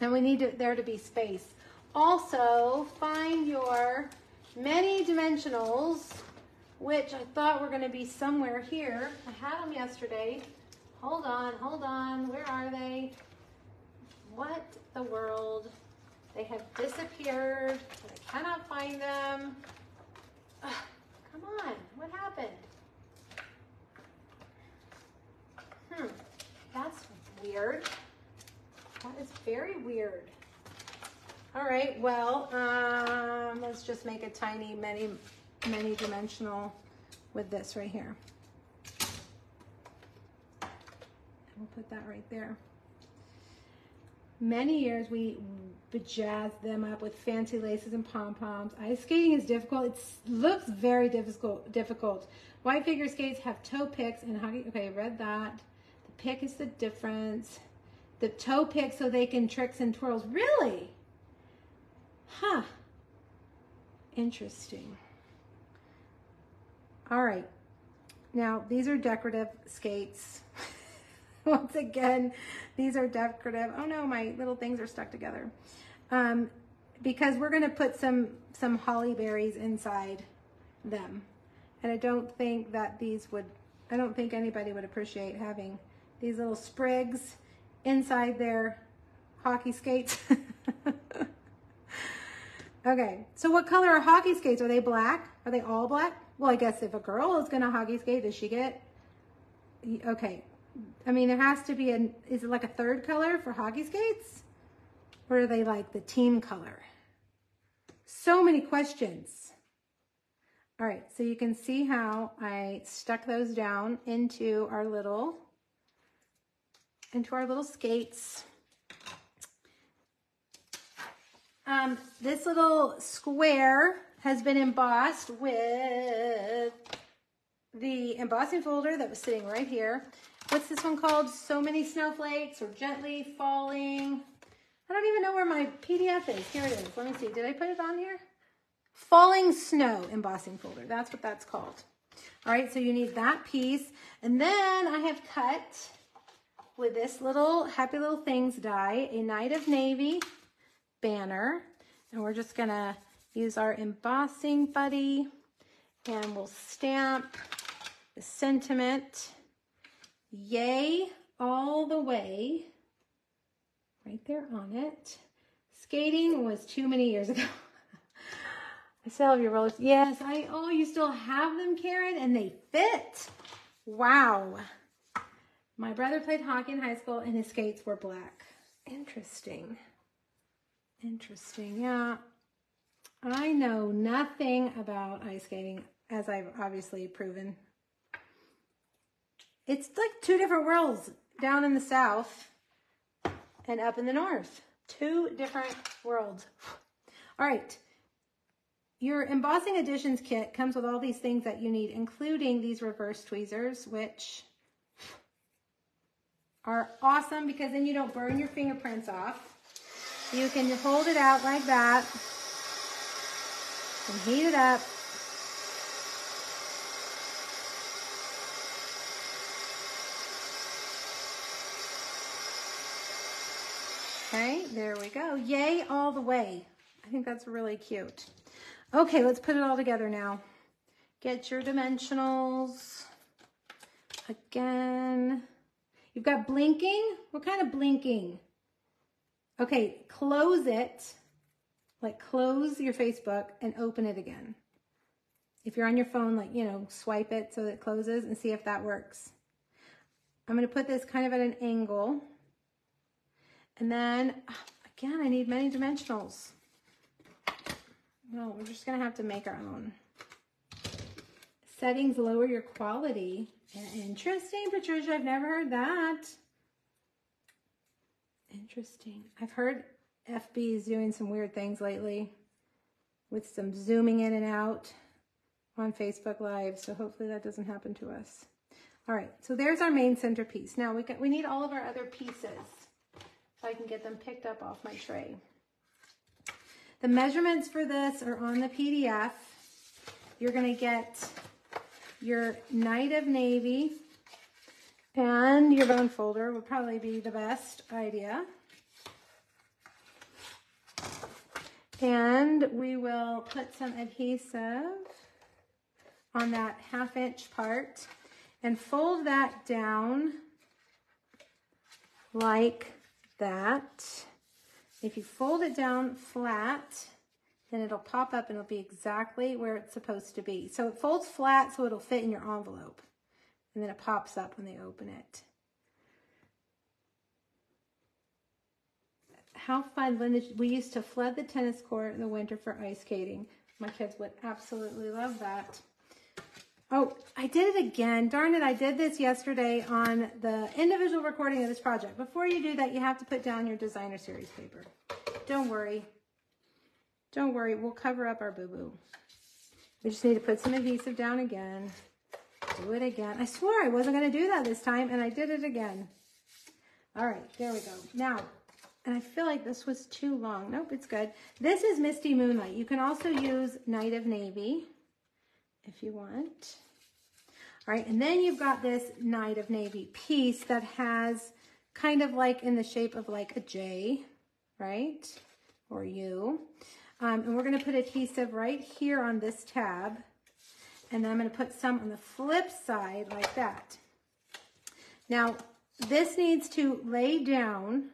And we need to, there to be space. Also, find your mini dimensionals, which I thought were going to be somewhere here. I had them yesterday. Hold on, hold on. Where are they? What the world? They have disappeared. I cannot find them. Ugh, come on, what happened? Hmm, that's weird. That is very weird. All right, well, um, let's just make a tiny, many, many dimensional with this right here. We'll put that right there. Many years we bejazzed them up with fancy laces and pom-poms. Ice skating is difficult. It looks very difficult. Difficult. White figure skates have toe picks and hockey. Okay, read that. The pick is the difference. The toe pick so they can tricks and twirls. Really? Huh. Interesting. All right. Now, these are decorative skates. Once again, these are decorative. Oh no, my little things are stuck together. Um, because we're going to put some, some holly berries inside them. And I don't think that these would, I don't think anybody would appreciate having these little sprigs inside their hockey skates. okay, so what color are hockey skates? Are they black? Are they all black? Well, I guess if a girl is going to hockey skate, does she get, okay. I mean, there has to be an, is it like a third color for hockey skates? Or are they like the team color? So many questions. All right, so you can see how I stuck those down into our little, into our little skates. Um, this little square has been embossed with the embossing folder that was sitting right here. What's this one called? So Many Snowflakes or Gently Falling. I don't even know where my PDF is. Here it is. Let me see. Did I put it on here? Falling Snow embossing folder. That's what that's called. All right, so you need that piece. And then I have cut with this little Happy Little Things die, a Night of Navy banner. And we're just gonna use our embossing buddy and we'll stamp the sentiment, yay all the way, right there on it. Skating was too many years ago. I still have your rollers. Yes, I, oh, you still have them, Karen, and they fit. Wow. My brother played hockey in high school and his skates were black. Interesting. Interesting, yeah. I know nothing about ice skating, as I've obviously proven. It's like two different worlds, down in the south and up in the north. Two different worlds. All right. Your embossing additions kit comes with all these things that you need, including these reverse tweezers, which are awesome because then you don't burn your fingerprints off. You can hold it out like that and heat it up. Okay, there we go. Yay all the way. I think that's really cute. Okay, let's put it all together now. Get your dimensionals. Again. You've got blinking. What kind of blinking? Okay, close it like close your Facebook and open it again. If you're on your phone, like, you know, swipe it so it closes and see if that works. I'm going to put this kind of at an angle. And then, ah, again, I need mini dimensionals. No, we're just going to have to make our own. Settings lower your quality. Interesting, Patricia. I've never heard that. Interesting. I've heard FB is doing some weird things lately with some zooming in and out on Facebook Live. So hopefully that doesn't happen to us. All right, so there's our main centerpiece. Now we, got, we need all of our other pieces so I can get them picked up off my tray. The measurements for this are on the PDF. You're gonna get your Night of Navy and your bone folder would probably be the best idea. And we will put some adhesive on that half inch part and fold that down like that. If you fold it down flat, then it'll pop up and it'll be exactly where it's supposed to be. So it folds flat so it'll fit in your envelope. And then it pops up when they open it. how fun, Linda, we used to flood the tennis court in the winter for ice skating. My kids would absolutely love that. Oh, I did it again. Darn it, I did this yesterday on the individual recording of this project. Before you do that, you have to put down your designer series paper. Don't worry. Don't worry, we'll cover up our boo-boo. We just need to put some adhesive down again. Do it again. I swore I wasn't going to do that this time, and I did it again. All right, there we go. Now, and I feel like this was too long. Nope, it's good. This is Misty Moonlight. You can also use Night of Navy if you want. All right, and then you've got this Night of Navy piece that has kind of like in the shape of like a J, right? Or U. Um, and we're gonna put adhesive right here on this tab. And then I'm gonna put some on the flip side like that. Now, this needs to lay down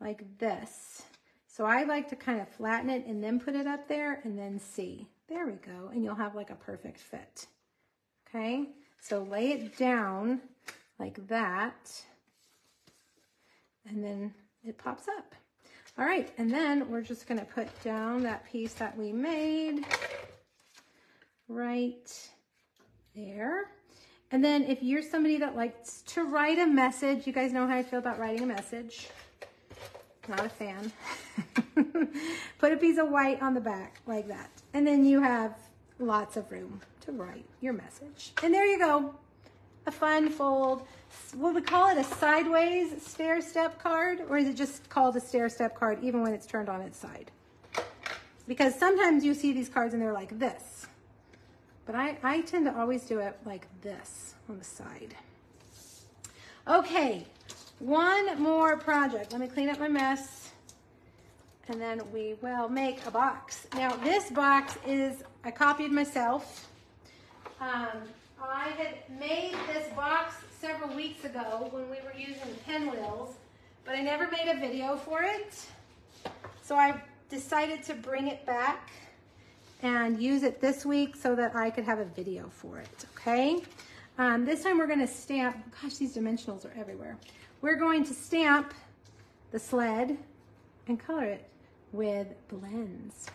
like this. So I like to kind of flatten it and then put it up there and then see. There we go. And you'll have like a perfect fit. Okay. So lay it down like that. And then it pops up. All right. And then we're just going to put down that piece that we made right there. And then if you're somebody that likes to write a message, you guys know how I feel about writing a message. Not a fan. Put a piece of white on the back like that. And then you have lots of room to write your message. And there you go. A fun fold. What we call it a sideways stair step card? Or is it just called a stair step card even when it's turned on its side? Because sometimes you see these cards and they're like this. But I, I tend to always do it like this on the side. Okay, one more project. Let me clean up my mess. And then we will make a box. Now this box is, I copied myself. Um, I had made this box several weeks ago when we were using pinwheels, but I never made a video for it. So I decided to bring it back and use it this week so that I could have a video for it, okay? Um, this time we're gonna stamp, gosh, these dimensionals are everywhere. We're going to stamp the sled and color it with blends.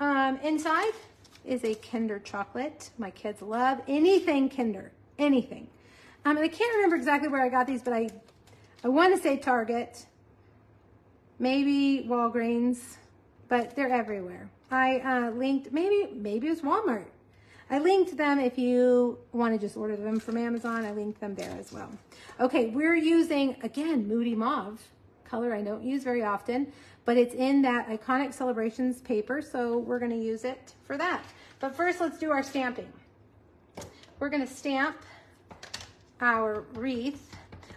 Um, inside is a Kinder chocolate. My kids love anything Kinder, anything. Um, I can't remember exactly where I got these, but I, I want to say Target, maybe Walgreens, but they're everywhere. I uh, linked, maybe, maybe it was Walmart. I linked them if you want to just order them from Amazon. I linked them there as well. Okay, we're using, again, Moody Mauve color I don't use very often, but it's in that Iconic Celebrations paper, so we're going to use it for that. But first, let's do our stamping. We're going to stamp our wreath.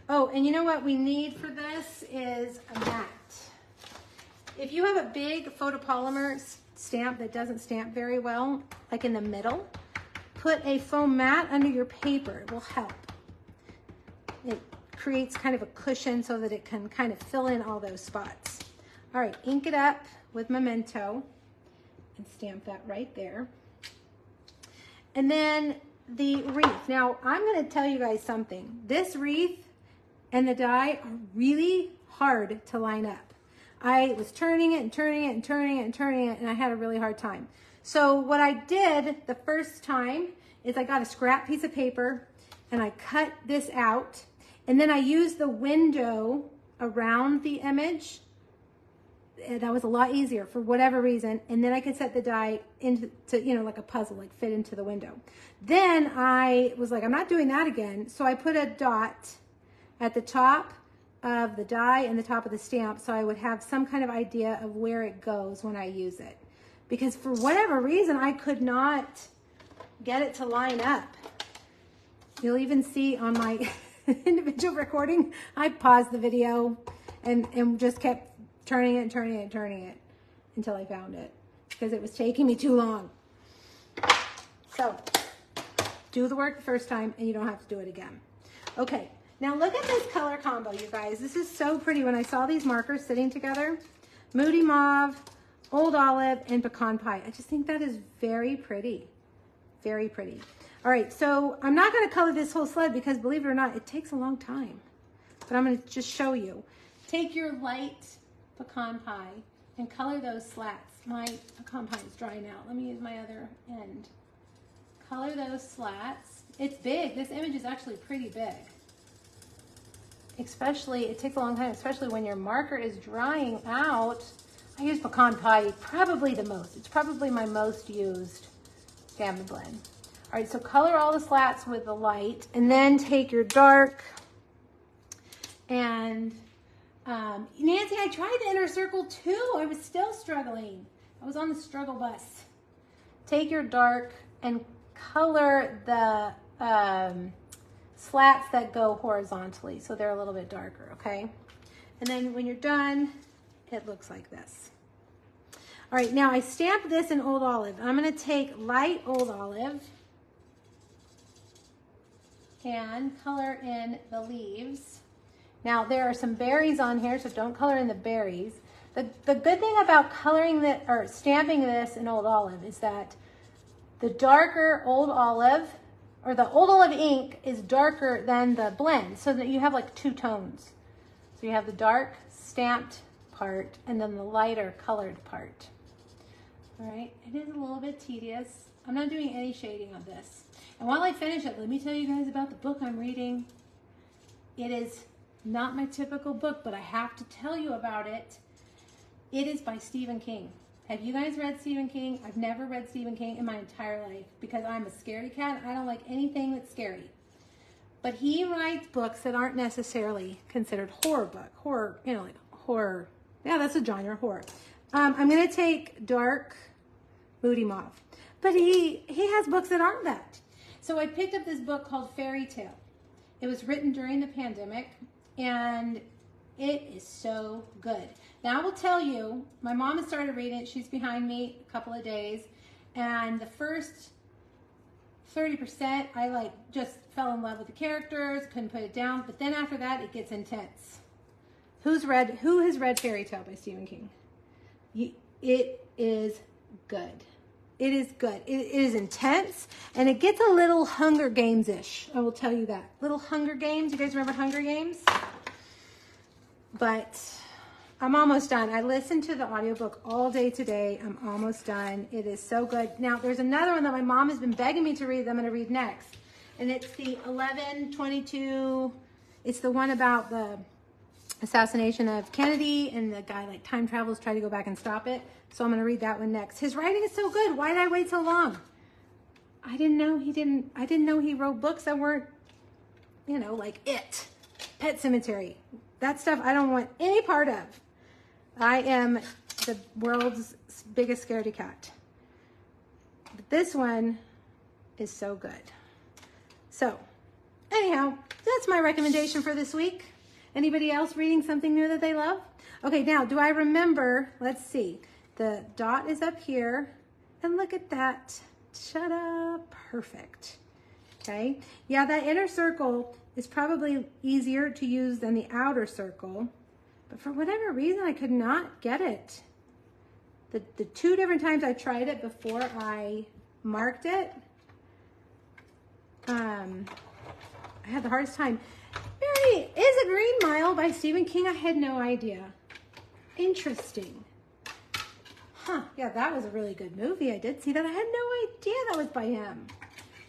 Oh, and you know what we need for this is a mat. If you have a big photopolymer stamp that doesn't stamp very well, like in the middle, put a foam mat under your paper. It will help. It creates kind of a cushion so that it can kind of fill in all those spots. All right, ink it up with Memento and stamp that right there. And then the wreath. Now, I'm going to tell you guys something. This wreath and the die are really hard to line up. I was turning it and turning it and turning it and turning it, and I had a really hard time. So what I did the first time is I got a scrap piece of paper and I cut this out, and then I used the window around the image. Eh, that was a lot easier for whatever reason. And then I could set the die into, you know, like a puzzle, like fit into the window. Then I was like, I'm not doing that again. So I put a dot at the top of the die and the top of the stamp so I would have some kind of idea of where it goes when I use it. Because for whatever reason, I could not get it to line up. You'll even see on my individual recording, I paused the video and, and just kept turning it and turning it and turning it until I found it because it was taking me too long. So do the work the first time and you don't have to do it again. Okay, now look at this color combo, you guys. This is so pretty. When I saw these markers sitting together, Moody Mauve, Old Olive, and Pecan Pie. I just think that is very pretty. Very pretty. All right, so I'm not going to color this whole sled because believe it or not, it takes a long time. But I'm going to just show you. Take your light pecan pie and color those slats. My pecan pie is drying out. Let me use my other end. color those slats. It's big. This image is actually pretty big. Especially, it takes a long time, especially when your marker is drying out. I use pecan pie probably the most. It's probably my most used Stampin' Blend. All right, so color all the slats with the light and then take your dark and um, Nancy, I tried the inner circle too. I was still struggling. I was on the struggle bus. Take your dark and color the um, slats that go horizontally so they're a little bit darker, okay? And then when you're done, it looks like this. All right, now I stamped this in Old Olive. I'm gonna take light Old Olive and color in the leaves. Now there are some berries on here, so don't color in the berries. The, the good thing about coloring the, or stamping this in Old Olive is that the darker Old Olive, or the Old Olive ink is darker than the blend, so that you have like two tones. So you have the dark stamped part and then the lighter colored part. All right, it is a little bit tedious. I'm not doing any shading on this. And while I finish it, let me tell you guys about the book I'm reading. It is not my typical book, but I have to tell you about it. It is by Stephen King. Have you guys read Stephen King? I've never read Stephen King in my entire life because I'm a scaredy cat. I don't like anything that's scary. But he writes books that aren't necessarily considered horror book. Horror, you know, like horror. Yeah, that's a genre, horror. Um, I'm going to take Dark Moody Mauve. But he, he has books that aren't that. So I picked up this book called Fairy Tale. It was written during the pandemic and it is so good. Now I will tell you, my mom has started reading it. She's behind me a couple of days. And the first 30%, I like just fell in love with the characters, couldn't put it down. But then after that, it gets intense. Who's read, who has read Fairy Tale by Stephen King? It is good. It is good. It is intense and it gets a little Hunger Games-ish. I will tell you that. Little Hunger Games. You guys remember Hunger Games? But I'm almost done. I listened to the audiobook all day today. I'm almost done. It is so good. Now, there's another one that my mom has been begging me to read that I'm going to read next. And it's the 1122. It's the one about the assassination of Kennedy and the guy like time travels, try to go back and stop it. So I'm going to read that one next. His writing is so good. Why did I wait so long? I didn't know he didn't, I didn't know he wrote books that weren't, you know, like It, Pet Sematary. That stuff I don't want any part of. I am the world's biggest scaredy cat. But this one is so good. So, anyhow, that's my recommendation for this week. Anybody else reading something new that they love? Okay, now, do I remember? Let's see. The dot is up here. And look at that. Shut up. Perfect. Okay. Yeah, that inner circle is probably easier to use than the outer circle. But for whatever reason, I could not get it. The, the two different times I tried it before I marked it, um, I had the hardest time. Mary, is a Green Mile by Stephen King? I had no idea. Interesting. Huh, yeah, that was a really good movie. I did see that. I had no idea that was by him.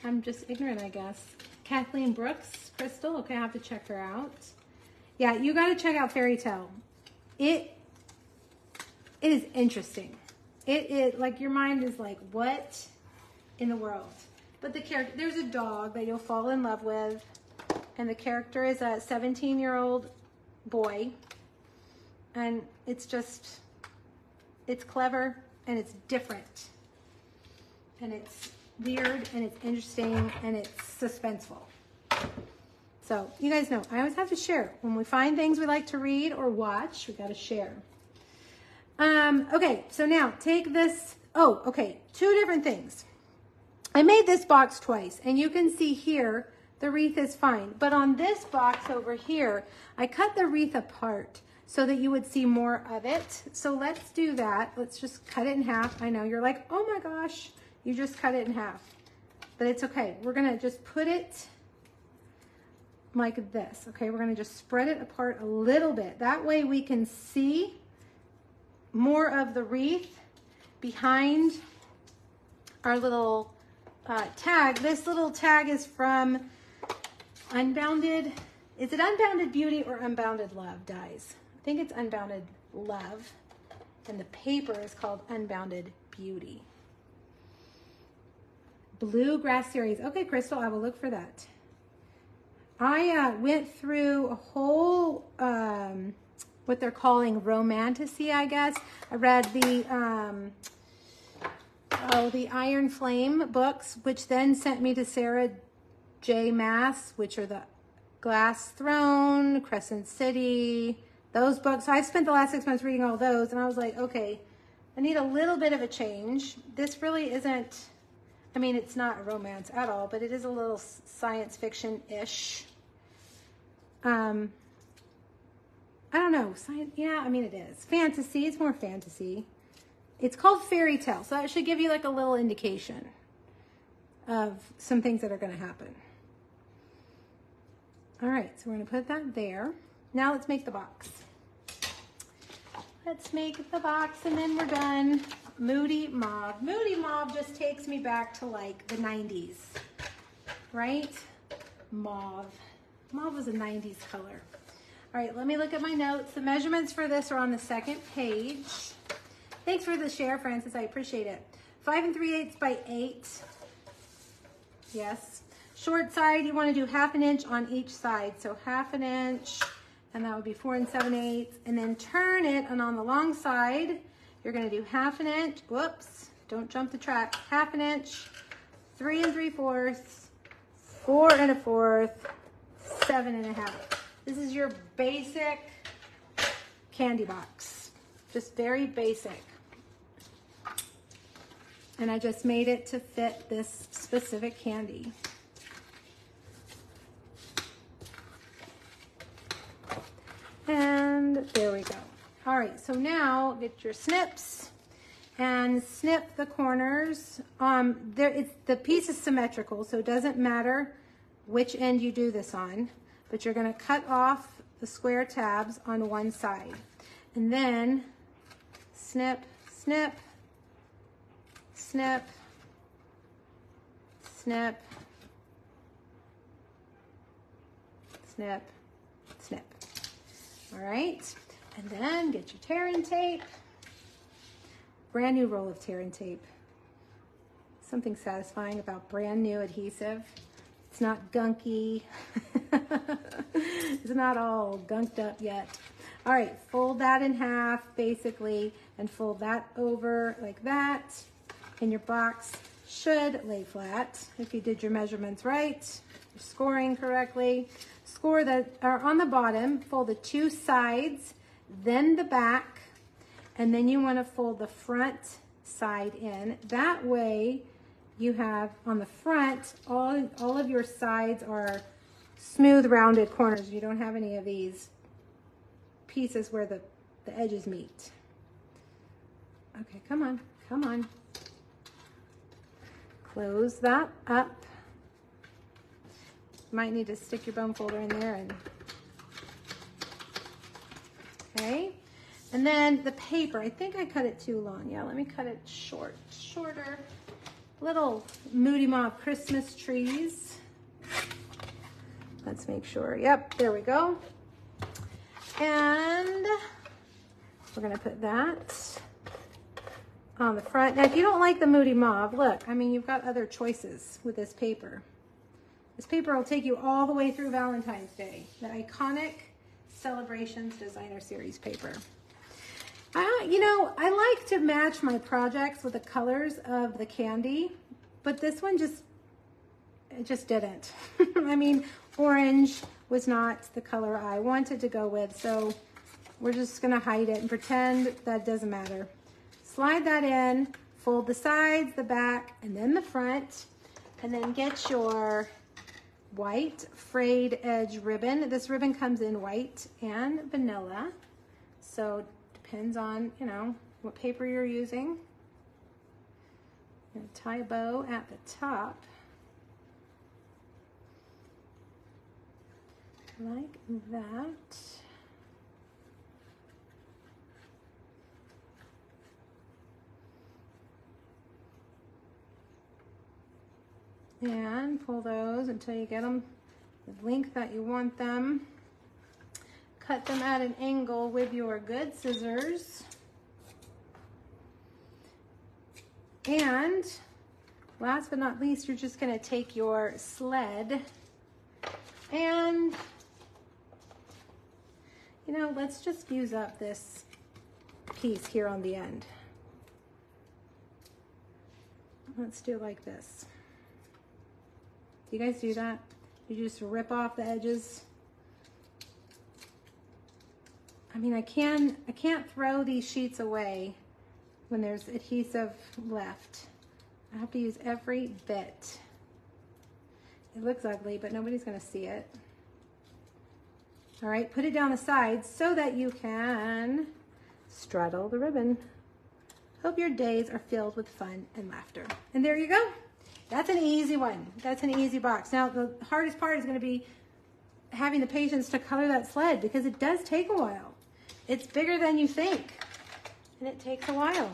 I'm just ignorant, I guess. Kathleen Brooks, Crystal. Okay, I have to check her out. Yeah, you got to check out Fairy Tale. It, it is interesting. It, it, like your mind is like, what in the world? But the character, there's a dog that you'll fall in love with and the character is a 17 year old boy and it's just it's clever and it's different and it's weird and it's interesting and it's suspenseful so you guys know i always have to share when we find things we like to read or watch we got to share um okay so now take this oh okay two different things i made this box twice and you can see here the wreath is fine. But on this box over here, I cut the wreath apart so that you would see more of it. So let's do that. Let's just cut it in half. I know you're like, oh my gosh, you just cut it in half. But it's okay. We're gonna just put it like this, okay? We're gonna just spread it apart a little bit. That way we can see more of the wreath behind our little uh, tag. This little tag is from Unbounded. Is it Unbounded Beauty or Unbounded Love dies? I think it's Unbounded Love. And the paper is called Unbounded Beauty. Bluegrass series. Okay, Crystal, I will look for that. I uh, went through a whole, um, what they're calling romantasy, I guess. I read the, um, oh, the Iron Flame books, which then sent me to Sarah J. Maas, which are the Glass Throne, Crescent City, those books. So I spent the last six months reading all those, and I was like, okay, I need a little bit of a change. This really isn't, I mean, it's not a romance at all, but it is a little science fiction-ish. Um, I don't know, science, yeah, I mean, it is. Fantasy, it's more fantasy. It's called fairy tale, so that should give you like a little indication of some things that are going to happen. All right, so we're going to put that there. Now let's make the box. Let's make the box and then we're done. Moody Mauve. Moody Mauve just takes me back to like the 90s, right? Mauve. Mauve was a 90s color. All right, let me look at my notes. The measurements for this are on the second page. Thanks for the share, Francis. I appreciate it. Five and three eighths by eight. Yes. Short side, you want to do half an inch on each side. So half an inch, and that would be four and seven eighths. And then turn it, and on the long side, you're to do half an inch. Whoops, don't jump the track. Half an inch, three and three fourths, four and a fourth, seven and a half. This is your basic candy box. Just very basic. And I just made it to fit this specific candy. And there we go. All right, so now get your snips and snip the corners. Um, there, it's, the piece is symmetrical, so it doesn't matter which end you do this on, but you're gonna cut off the square tabs on one side. And then snip, snip, snip, snip, snip, snip. All right, and then get your tearing tape. Brand new roll of tearing tape. Something satisfying about brand new adhesive. It's not gunky. it's not all gunked up yet. All right, fold that in half basically and fold that over like that. And your box should lay flat if you did your measurements right, scoring correctly score that are on the bottom, fold the two sides, then the back, and then you want to fold the front side in. That way you have on the front, all, all of your sides are smooth rounded corners. You don't have any of these pieces where the, the edges meet. Okay, come on, come on. Close that up. Might need to stick your bone folder in there and okay. And then the paper, I think I cut it too long. Yeah, let me cut it short, shorter. Little Moody Mauve Christmas trees. Let's make sure. Yep, there we go. And we're gonna put that on the front. Now, if you don't like the Moody Mauve, look, I mean, you've got other choices with this paper. This paper will take you all the way through Valentine's Day, the iconic Celebrations Designer Series paper. Uh, you know, I like to match my projects with the colors of the candy, but this one just, it just didn't. I mean, orange was not the color I wanted to go with, so we're just gonna hide it and pretend that doesn't matter. Slide that in, fold the sides, the back, and then the front, and then get your white frayed edge ribbon. This ribbon comes in white and vanilla. So depends on, you know, what paper you're using. And tie a bow at the top. Like that. And pull those until you get them the length that you want them. Cut them at an angle with your good scissors. And last but not least, you're just gonna take your sled and, you know, let's just fuse up this piece here on the end. Let's do like this. Do you guys do that? You just rip off the edges. I mean, I can, I can't throw these sheets away when there's adhesive left. I have to use every bit. It looks ugly, but nobody's gonna see it. All right, put it down the side so that you can straddle the ribbon. Hope your days are filled with fun and laughter. And there you go. That's an easy one. That's an easy box. Now, the hardest part is gonna be having the patience to color that sled because it does take a while. It's bigger than you think, and it takes a while.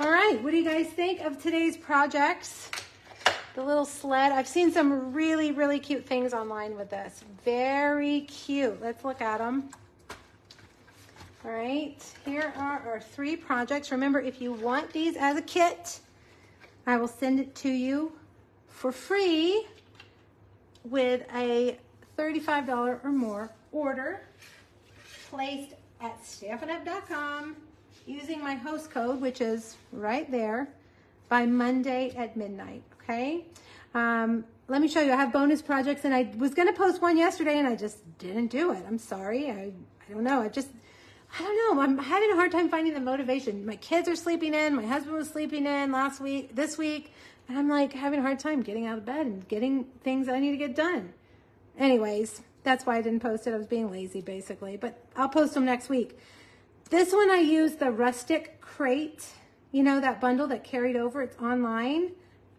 All right, what do you guys think of today's projects? The little sled. I've seen some really, really cute things online with this. Very cute. Let's look at them. All right, here are our three projects. Remember, if you want these as a kit, I will send it to you for free with a $35 or more order placed at stampinup.com using my host code, which is right there, by Monday at midnight, okay? Um, let me show you. I have bonus projects, and I was going to post one yesterday, and I just didn't do it. I'm sorry. I, I don't know. I just, I don't know. I'm having a hard time finding the motivation. My kids are sleeping in. My husband was sleeping in last week, this week, and I'm like having a hard time getting out of bed and getting things I need to get done. Anyways, that's why I didn't post it. I was being lazy, basically, but I'll post them next week. This one I used the rustic crate, you know, that bundle that carried over. It's online.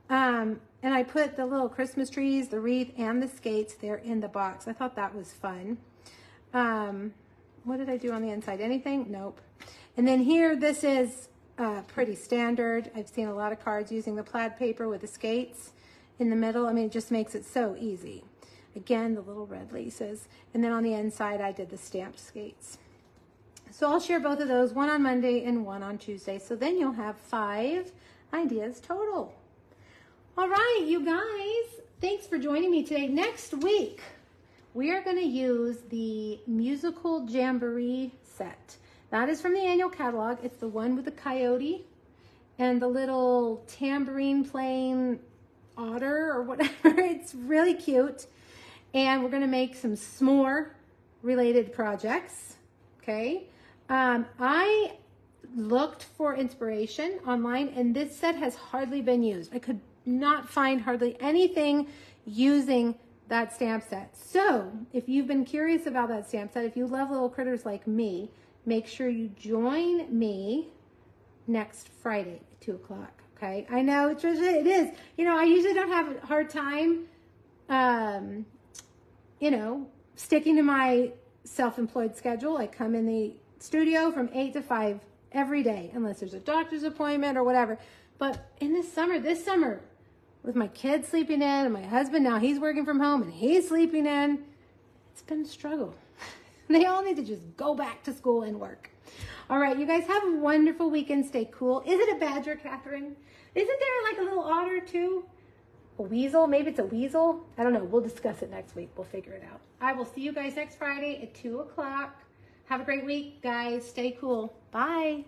Um, and I put the little Christmas trees, the wreath, and the skates there in the box. I thought that was fun. Um, what did I do on the inside? Anything? Nope. And then here, this is uh, pretty standard. I've seen a lot of cards using the plaid paper with the skates in the middle. I mean, it just makes it so easy. Again, the little red laces. And then on the inside, I did the stamped skates. So I'll share both of those, one on Monday and one on Tuesday. So then you'll have five ideas total. All right, you guys, thanks for joining me today. Next week, we are going to use the musical jamboree set. That is from the annual catalog. It's the one with the coyote and the little tambourine playing otter or whatever. It's really cute. And we're going to make some s'more related projects. Okay. Um, I looked for inspiration online and this set has hardly been used. I could not find hardly anything using that stamp set. So if you've been curious about that stamp set, if you love little critters like me, make sure you join me next Friday at 2 o'clock. Okay, I know it's just, it is. You know, I usually don't have a hard time, um, you know, sticking to my self-employed schedule. I come in the studio from 8 to 5 every day, unless there's a doctor's appointment or whatever. But in this summer, this summer, with my kids sleeping in and my husband now he's working from home and he's sleeping in. It's been a struggle. They all need to just go back to school and work. All right you guys have a wonderful weekend. Stay cool. Is it a badger catherine? Isn't there like a little otter too? A weasel? Maybe it's a weasel? I don't know. We'll discuss it next week. We'll figure it out. I will see you guys next friday at two o'clock. Have a great week guys. Stay cool. Bye